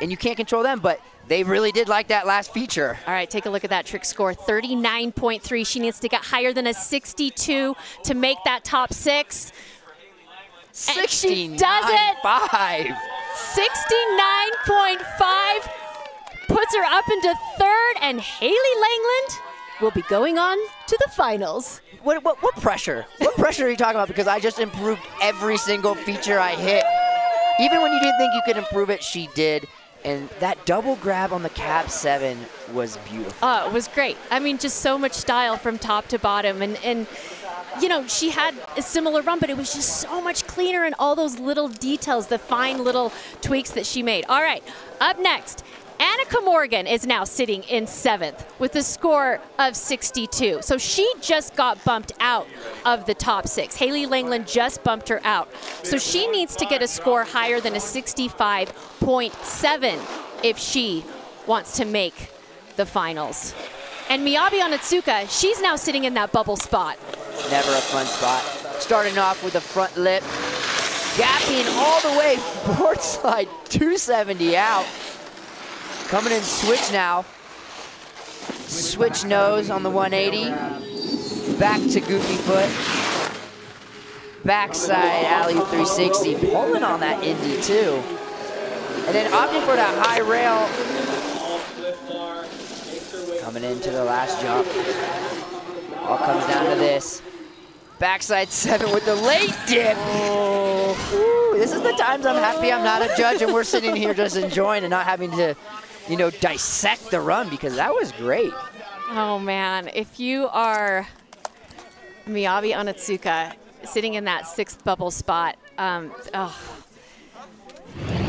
and you can't control them, but they really did like that last feature. All right, take a look at that trick score 39.3. She needs to get higher than a 62 to make that top six. And she does it. 5. 69.5 puts her up into third, and Hailey Langland will be going on to the finals. What, what, what pressure? What pressure are you talking about? Because I just improved every single feature I hit. Even when you didn't think you could improve it, she did. And that double grab on the cab seven was beautiful. Oh, it was great. I mean, just so much style from top to bottom. And, and you know, she had a similar run, but it was just so much cleaner and all those little details, the fine little tweaks that she made. All right, up next, Annika Morgan is now sitting in seventh with a score of 62. So she just got bumped out of the top six. Hailey Langland just bumped her out. So she needs to get a score higher than a 65.7 if she wants to make the finals. And Miyabi Onitsuka, she's now sitting in that bubble spot. Never a fun spot. Starting off with a front lip, gapping all the way, board slide 270 out. Coming in switch now. Switch nose on the 180. Back to goofy foot. Backside alley 360. Pulling on that Indy too. And then opting for that high rail. Coming into the last jump. All comes down to this. Backside seven with the late dip. Oh, this is the times I'm happy I'm not a judge and we're sitting here just enjoying and not having to, you know, dissect the run because that was great. Oh man, if you are Miyabi Onitsuka sitting in that sixth bubble spot, um, oh.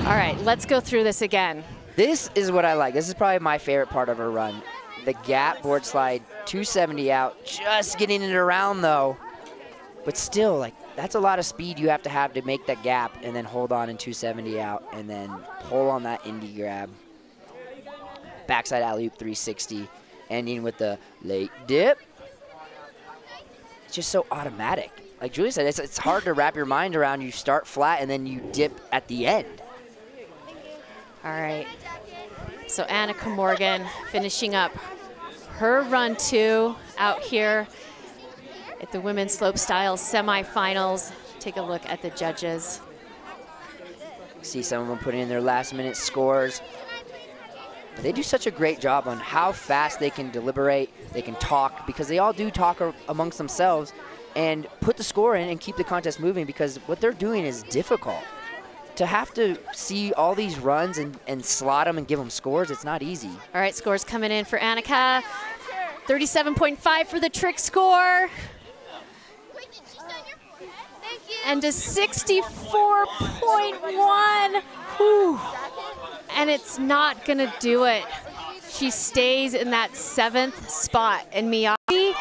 All right, let's go through this again. This is what I like. This is probably my favorite part of her run. The gap board slide 270 out, just getting it around though. But still, like, that's a lot of speed you have to have to make that gap and then hold on in 270 out and then pull on that indie grab. Backside alley-oop 360, ending with the late dip. It's just so automatic. Like Julie said, it's, it's hard to wrap your mind around. You start flat and then you dip at the end. All right. So Annika Morgan finishing up her run two out here at the women's slope style semifinals. Take a look at the judges. See some of them putting in their last minute scores. They do such a great job on how fast they can deliberate, they can talk, because they all do talk amongst themselves and put the score in and keep the contest moving because what they're doing is difficult. To have to see all these runs and, and slot them and give them scores, it's not easy. All right, scores coming in for Annika. 37.5 for the trick score. And a 64.1. Whew. And it's not going to do it. She stays in that seventh spot. And Miyabi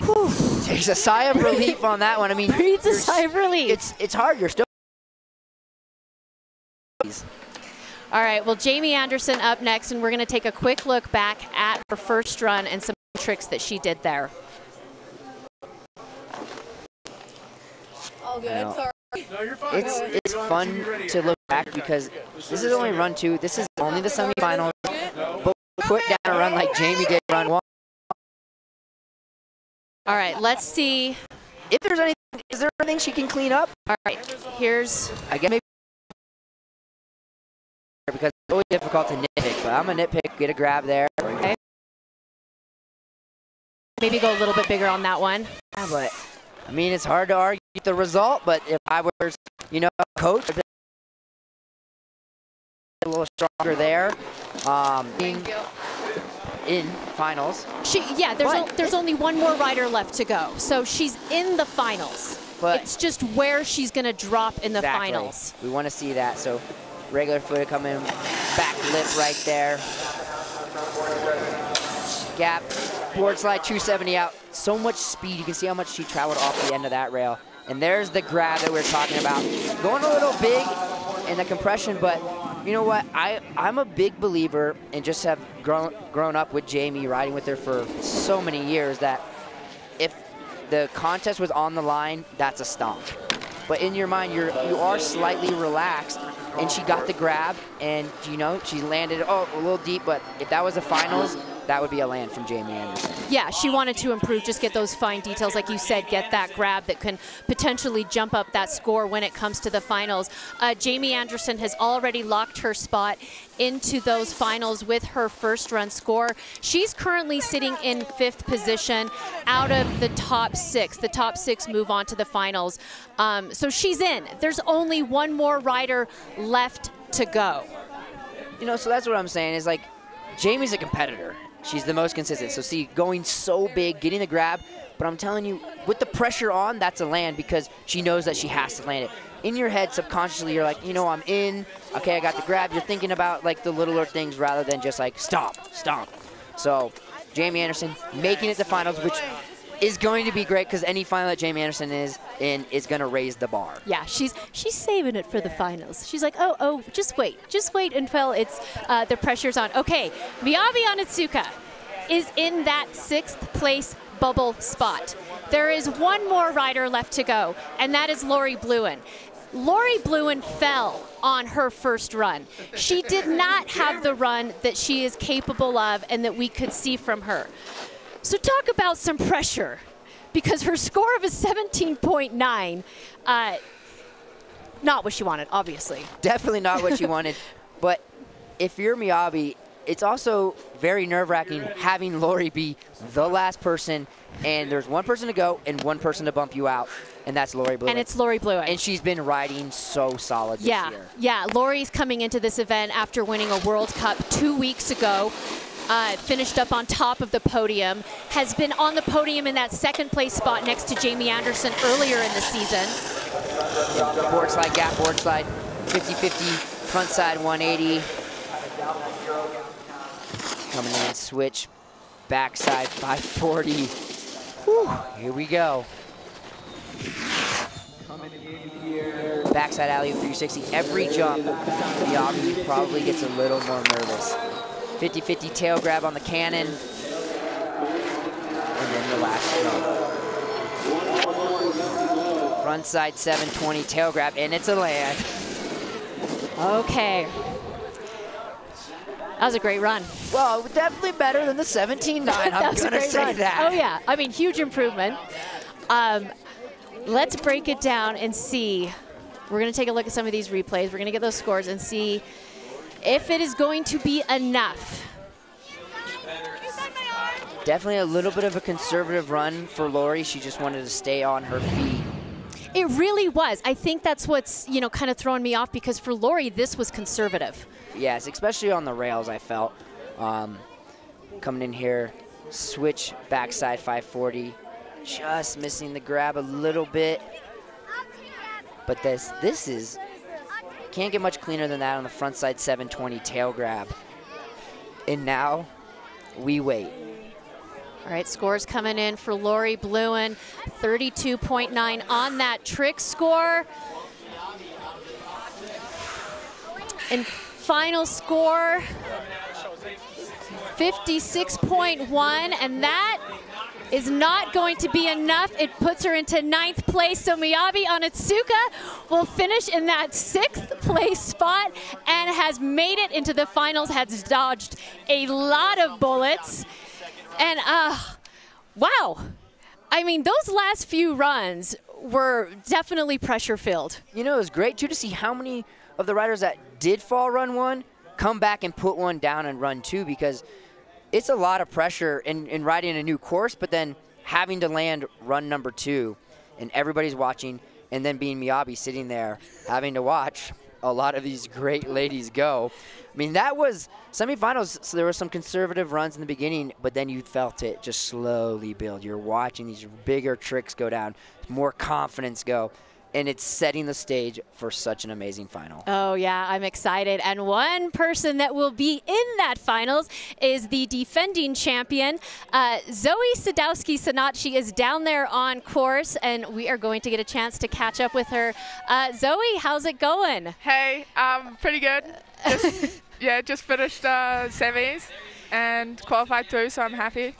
whew, takes a sigh of relief on that one. I mean, breathes a sigh of relief. It's, it's hard. You're still. All right, well, Jamie Anderson up next, and we're going to take a quick look back at her first run and some tricks that she did there. All good. Sorry. No, you're fine. It's, it's fun to look back because this is only run two. This is only the semifinals. But put down a run like Jamie did run one. All right, let's see. If there's anything, is there anything she can clean up? All right, here's. I guess maybe because it's always difficult to nitpick, but I'm a nitpick. Get a grab there. Okay. Maybe go a little bit bigger on that one. Yeah, but I mean, it's hard to argue the result. But if I was, you know, a coach, I'd be a little stronger there. Um, in, in finals. She, yeah, there's o- there's only one more rider left to go, so she's in the finals. But it's just where she's going to drop in the Exactly. finals. We want to see that. So regular foot coming back lip right there. Gap, board slide 270 out. So much speed. You can see how much she traveled off the end of that rail. And there's the grab that we are talking about. Going a little big in the compression, but you know what? I, I'm a big believer and just have grown, grown up with Jamie, riding with her for so many years that if the contest was on the line, that's a stomp. But in your mind, you're you are slightly relaxed, and she got the grab, and you know she landed oh a little deep. But if that was the finals, that would be a land from Jamie Anderson. Yeah, she wanted to improve, just get those fine details, like you said, get that grab that can potentially jump up that score when it comes to the finals. Uh, Jamie Anderson has already locked her spot into those finals with her first run score. She's currently sitting in fifth position out of the top six. The top six move on to the finals. Um, so she's in. There's only one more rider left to go. You know, so that's what I'm saying is like Jamie's a competitor, She's the most consistent. So see, going so big, getting the grab, but I'm telling you, with the pressure on, that's a land because she knows that she has to land it. In your head, subconsciously, you're like, you know, I'm in. Okay, I got the grab. You're thinking about like the littler things rather than just like stomp, stomp. So Jamie Anderson making it to finals, which is going to be great because any final that Jamie Anderson is in is going to raise the bar. Yeah, she's she's saving it for the finals. She's like, oh, oh, just wait, just wait until it's uh, the pressure's on. Okay, Miyabi Onitsuka is in that sixth place bubble spot. There is one more rider left to go, and that is Laurie Blouin. Laurie Blouin fell on her first run. She did not have the run that she is capable of and that we could see from her. So talk about some pressure because her score of a 17.9, uh, not what she wanted, obviously. Definitely not what she wanted. But if you're Miyabi, it's also very nerve-wracking having Laurie be the last person, and there's one person to go and one person to bump you out, and that's Laurie Blouin. And it's Laurie Blouin. And she's been riding so solid this yeah, year. Yeah, Laurie's coming into this event after winning a World Cup two weeks ago. Uh, finished up on top of the podium, has been on the podium in that second place spot next to Jamie Anderson earlier in the season. Board slide, gap, board slide, 50-50, front side 180. Coming in, switch, backside 540. Whew, here we go. Backside alley 360. Every jump, Miyabi probably gets a little more nervous. 50-50 tail grab on the cannon. And then the last jump. Front side 720 tail grab, and it's a land. Okay. That was a great run. Well, definitely better than the 17.9. I'm going to say run. that. Oh, yeah. I mean, huge improvement. Um, let's break it down and see. We're going to take a look at some of these replays. We're going to get those scores and see if it is going to be enough. Definitely a little bit of a conservative run for Laurie. She just wanted to stay on her feet. It really was. I think that's what's, you know, kind of throwing me off because for Laurie, this was conservative. Yes, especially on the rails, I felt. Um, coming in here, switch backside 540. Just missing the grab a little bit. But this, this is, can't get much cleaner than that on the front side 720 tail grab. And now we wait. All right, scores coming in for Laurie Blouin, 32.9 on that trick score. And final score, 56.1, and that is not going to be enough. It puts her into ninth place. So Miyabi Onitsuka will finish in that sixth place spot and has made it into the finals, has dodged a lot of bullets. And uh, wow. I mean, those last few runs were definitely pressure filled. You know, it was great too to see how many of the riders that did fall run one come back and put one down and run two because it's a lot of pressure in, in riding a new course, but then having to land run number two and everybody's watching and then being Miyabi sitting there having to watch a lot of these great ladies go. I mean, that was semifinals. So there were some conservative runs in the beginning, but then you felt it just slowly build. You're watching these bigger tricks go down, more confidence go, and it's setting the stage for such an amazing final. Oh, yeah, I'm excited. And one person that will be in that finals is the defending champion, uh, Zoi Sadowski Synnott. She is down there on course, and we are going to get a chance to catch up with her. Uh, Zoi, how's it going? Hey, um, pretty good. Just, yeah, just finished uh, semis and qualified through, so I'm happy.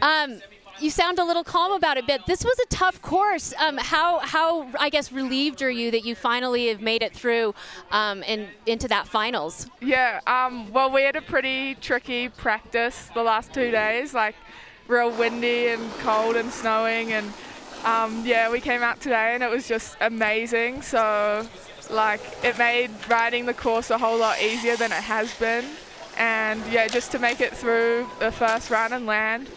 Um, you sound a little calm about it, but this was a tough course. Um, how, how, I guess, relieved are you that you finally have made it through um, and into that finals? Yeah, um, well, we had a pretty tricky practice the last two days, like real windy and cold and snowing, and um, yeah, we came out today and it was just amazing. So, like, it made riding the course a whole lot easier than it has been. And yeah, just to make it through the first run and land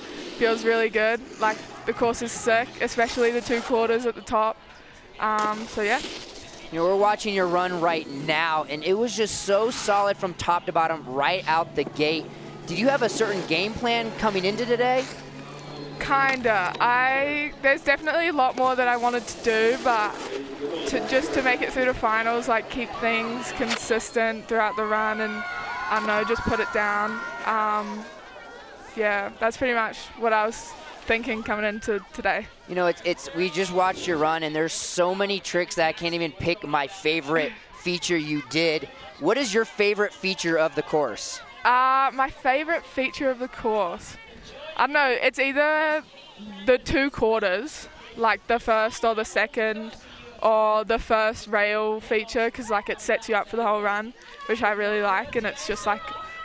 feels really good. Like the course is sick, especially the two quarters at the top. Um, so yeah. You know, we're watching your run right now, and it was just so solid from top to bottom, right out the gate. did you have a certain game plan coming into today? Kinda. I there's definitely a lot more that I wanted to do, but to just to make it through the finals, like keep things consistent throughout the run, and I don't know, just put it down. Um, yeah, that's pretty much what I was thinking coming into today. You know, it's it's we just watched your run, and there's so many tricks that I can't even pick my favorite feature you did. What is your favorite feature of the course? Uh, my favorite feature of the course. I don't know, it's either the two quarters, like the first or the second, or the first rail feature, because like it sets you up for the whole run, which I really like, and it's just like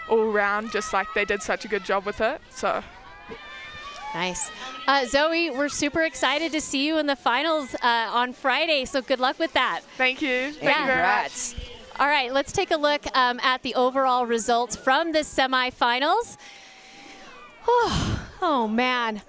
all round, just like they did such a good job with it. So. Nice. Uh, Zoi, we're super excited to see you in the finals uh, on Friday, so good luck with that. Thank you. Thank yeah. you very much. All right, let's take a look um, at the overall results from the semifinals. Oh, oh man,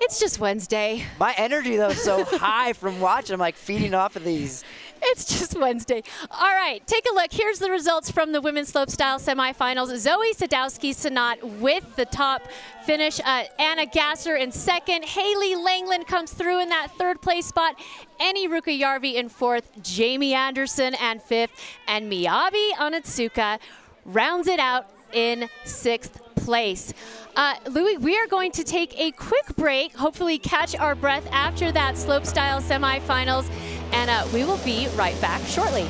it's just Wednesday. My energy though is so high from watching. I'm like feeding off of these. It's just Wednesday. All right, take a look. Here's the results from the women's slopestyle semifinals. Zoi Sadowski Synnott with the top finish. Uh, Anna Gasser in second. Haley Langland comes through in that third place spot. Enni Rukajärvi in fourth. Jamie Anderson and fifth. And Miyabi Onitsuka rounds it out in sixth place. Uh, Louis, we are going to take a quick break, hopefully catch our breath after that slopestyle semifinals, and uh, we will be right back shortly.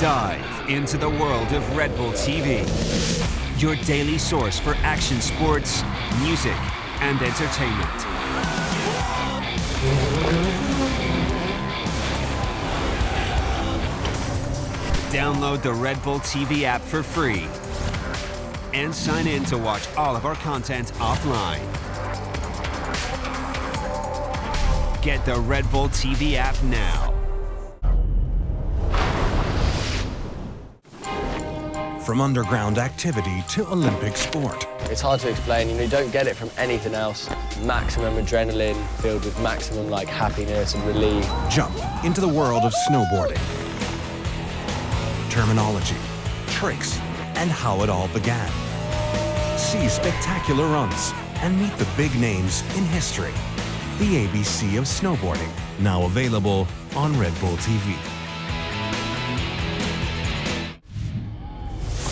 Dive into the world of Red Bull TV, your daily source for action sports, music, and entertainment. Download the Red Bull TV app for free and sign in to watch all of our content offline. Get the Red Bull TV app now. From underground activity to Olympic sport. It's hard to explain, you know, you don't get it from anything else. Maximum adrenaline filled with maximum like happiness and relief. Jump into the world of snowboarding. Terminology, tricks, and how it all began. See spectacular runs and meet the big names in history. The ABC of snowboarding, now available on Red Bull TV.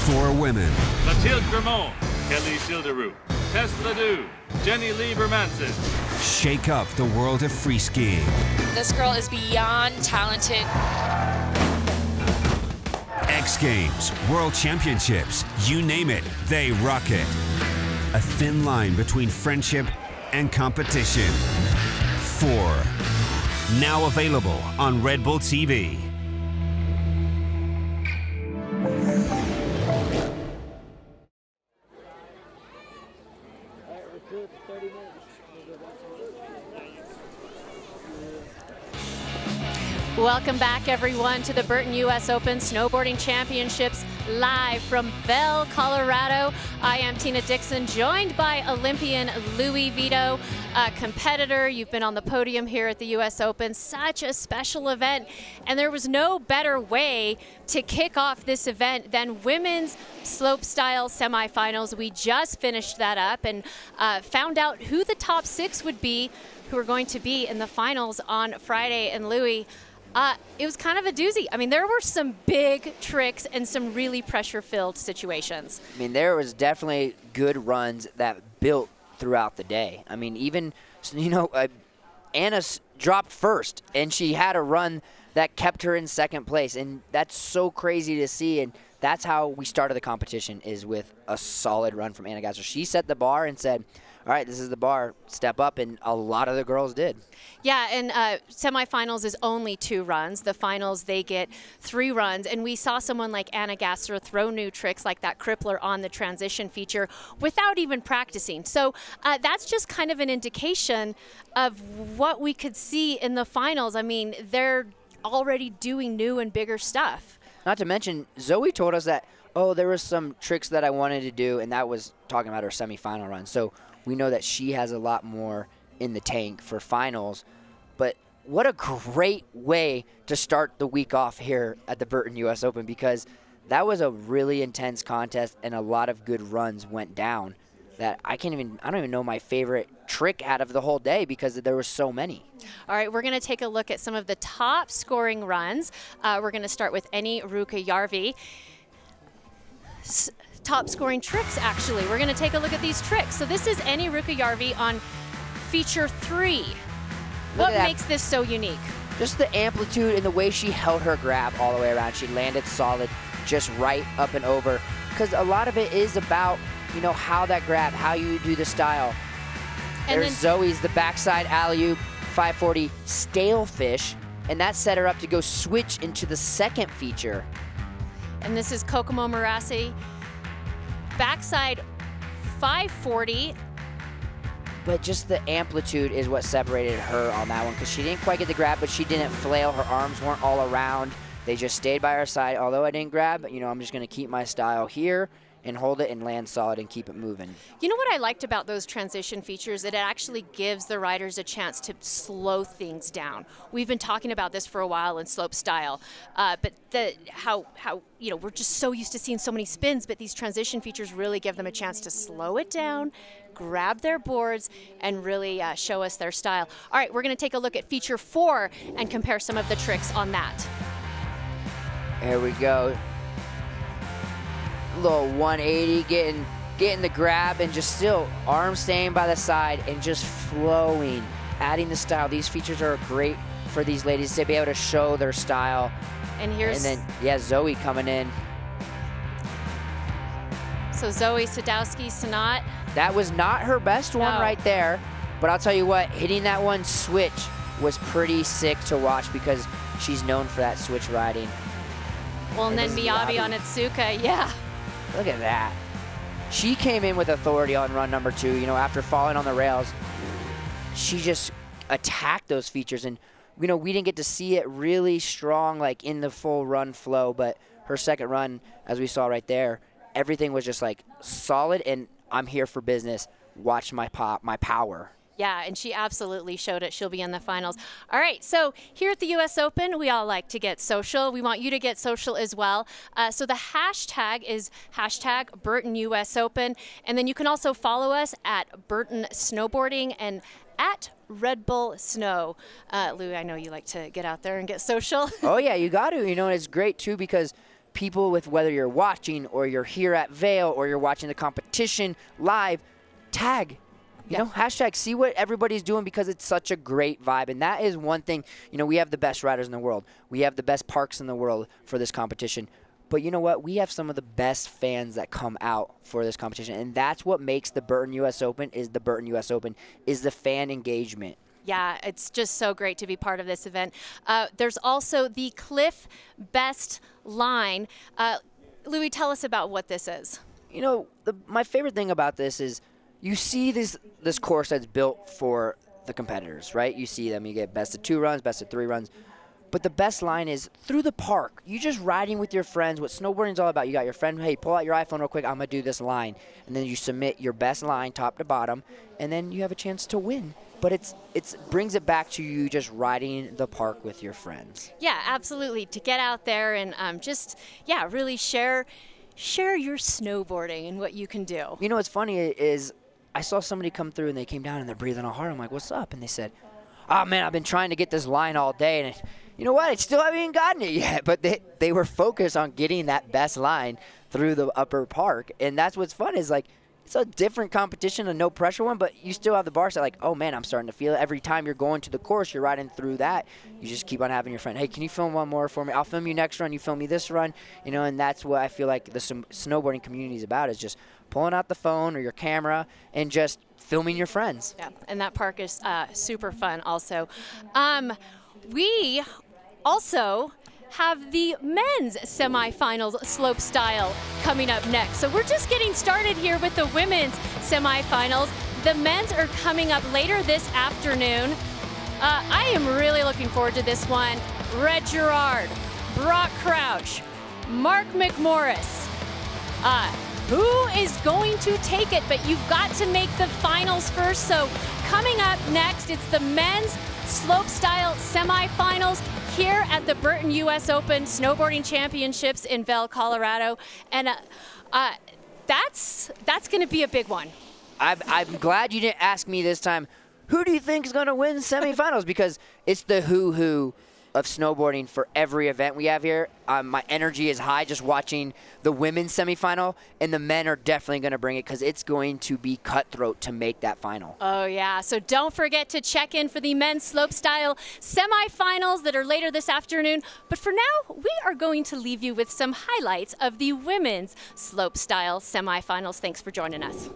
For women, Mathilde Gremaud, Kelly Sildaru, Tess Ledeux, Jenny Lee Bermansis. shake up the world of free skiing. This girl is beyond talented. X Games, World Championships, you name it, they rock it. A thin line between friendship and competition. Four. Now available on Red Bull TV. Welcome back, everyone, to the Burton U.S. Open Snowboarding Championships live from Vail, Colorado. I am Tina Dixon, joined by Olympian Louis Vito, a competitor. You've been on the podium here at the U.S. Open. Such a special event, and there was no better way to kick off this event than women's slopestyle semifinals. We just finished that up and uh, found out who the top six would be who are going to be in the finals on Friday. And Louis, uh, it was kind of a doozy. I mean, there were some big tricks and some really pressure-filled situations. I mean, there was definitely good runs that built throughout the day. I mean, even you know, uh, Anna dropped first, and she had a run that kept her in second place, and that's so crazy to see. And that's how we started the competition is with a solid run from Anna Gasser. She set the bar and said, "All right, this is the bar. Step up," and a lot of the girls did. Yeah, and uh, semifinals is only two runs. The finals, they get three runs. And we saw someone like Anna Gasser throw new tricks like that crippler on the transition feature without even practicing. So uh, that's just kind of an indication of what we could see in the finals. I mean, they're already doing new and bigger stuff. Not to mention, Zoi told us that, oh, there was some tricks that I wanted to do, and that was talking about her semifinal run. So we know that she has a lot more in the tank for finals. But what a great way to start the week off here at the Burton U.S. Open because that was a really intense contest and a lot of good runs went down that I can't even, I don't even know my favorite trick out of the whole day because there were so many. All right, we're going to take a look at some of the top scoring runs. Uh, we're going to start with Enni Rukajärvi. Top scoring tricks, actually. We're going to take a look at these tricks. So this is Enni Rukajärvi on feature three. Look what makes this so unique? Just the amplitude and the way she held her grab all the way around. She landed solid, just right up and over. Because a lot of it is about, you know, how that grab, how you do the style. And There's Zoi's the backside alley-oop 540 stale fish, and that set her up to go switch into the second feature. And this is Kokomo Murase. Backside 540. But just the amplitude is what separated her on that one because she didn't quite get the grab, but she didn't flail. Her arms weren't all around. They just stayed by her side. Although I didn't grab, you know, I'm just going to keep my style here and hold it and land solid and keep it moving. You know what I liked about those transition features? It actually gives the riders a chance to slow things down. We've been talking about this for a while in slope style, uh, but the how how you know we're just so used to seeing so many spins, but these transition features really give them a chance to slow it down, grab their boards, and really uh, show us their style. All right, we're going to take a look at feature four and compare some of the tricks on that. Here we go. Little 180, getting getting the grab and just still arm staying by the side and just flowing, adding the style. These features are great for these ladies to be able to show their style. And here's and then yeah, Zoi coming in. so Zoi Sadowski Synnott. That was not her best one No. right there, but I'll tell you what, hitting that one switch was pretty sick to watch because she's known for that switch riding. Well, and And then Miyabi Miyabi. Onitsuka, yeah. Look at that. She came in with authority on run number two. You know, after falling on the rails, she just attacked those features. And, you know, we didn't get to see it really strong, like in the full run flow. But her second run, as we saw right there, everything was just like solid. And I'm here for business. Watch my pop, my power. Yeah, and she absolutely showed it. She'll be in the finals. All right, so here at the U.S. Open, we all like to get social. We want you to get social as well. Uh, so the hashtag is hashtag Burton U.S. Open, and then you can also follow us at Burton Snowboarding and at Red Bull Snow. Uh, Lou, I know you like to get out there and get social. oh yeah, you got to. You know, it's great too because people with whether you're watching or you're here at Vail or you're watching the competition live, tag. You know, hashtag see what everybody's doing because it's such a great vibe. And that is one thing, you know, we have the best riders in the world. We have the best parks in the world for this competition. But you know what? We have some of the best fans that come out for this competition. And that's what makes the Burton US Open is the Burton US Open is the fan engagement. Yeah, it's just so great to be part of this event. Uh, there's also the Clif Best line. Uh, Louis, tell us about what this is. you know, the, my favorite thing about this is you see this this course that's built for the competitors, right? You see them, you get best of two runs, best of three runs. But the best line is through the park. You just riding with your friends. What snowboarding's all about. You got your friend, hey, pull out your iPhone real quick. I'm gonna do this line, and then you submit your best line, top to bottom, and then you have a chance to win. But it's it's brings it back to you just riding the park with your friends. Yeah, absolutely. To get out there and um, just yeah, really share share your snowboarding and what you can do. You know what's funny is I saw somebody come through and they came down and they're breathing all hard. I'm like, what's up? And they said, oh man, I've been trying to get this line all day. And you know what? I still haven't even gotten it yet. But they, they were focused on getting that best line through the upper park. And that's what's fun is like, it's a different competition, a no pressure one, but you still have the bar set like, oh man, I'm starting to feel it. Every time you're going to the course, you're riding through that. You just keep on having your friend, hey, can you film one more for me? I'll film you next run. You film me this run, you know. And that's what I feel like the snowboarding community is about is just pulling out the phone or your camera and just filming your friends. Yeah, and that park is uh, super fun also. Um, we also have the men's semifinals slope style coming up next. So we're just getting started here with the women's semifinals. The men's are coming up later this afternoon. Uh, I am really looking forward to this one. Red Gerard, Brock Crouch, Mark McMorris, uh, who is going to take it, but you've got to make the finals first. So coming up next, it's the men's slopestyle semifinals here at the Burton U.S. Open Snowboarding Championships in Vail, Colorado, and uh, uh, that's that's going to be a big one. I'm, I'm glad you didn't ask me this time. Who do you think is going to win semifinals? because it's the who who of snowboarding for every event we have here. Um, my energy is high just watching the women's semifinal, and the men are definitely going to bring it because it's going to be cutthroat to make that final. Oh, yeah. So don't forget to check in for the men's slopestyle semifinals that are later this afternoon. But for now, we are going to leave you with some highlights of the women's slopestyle semifinals. Thanks for joining us.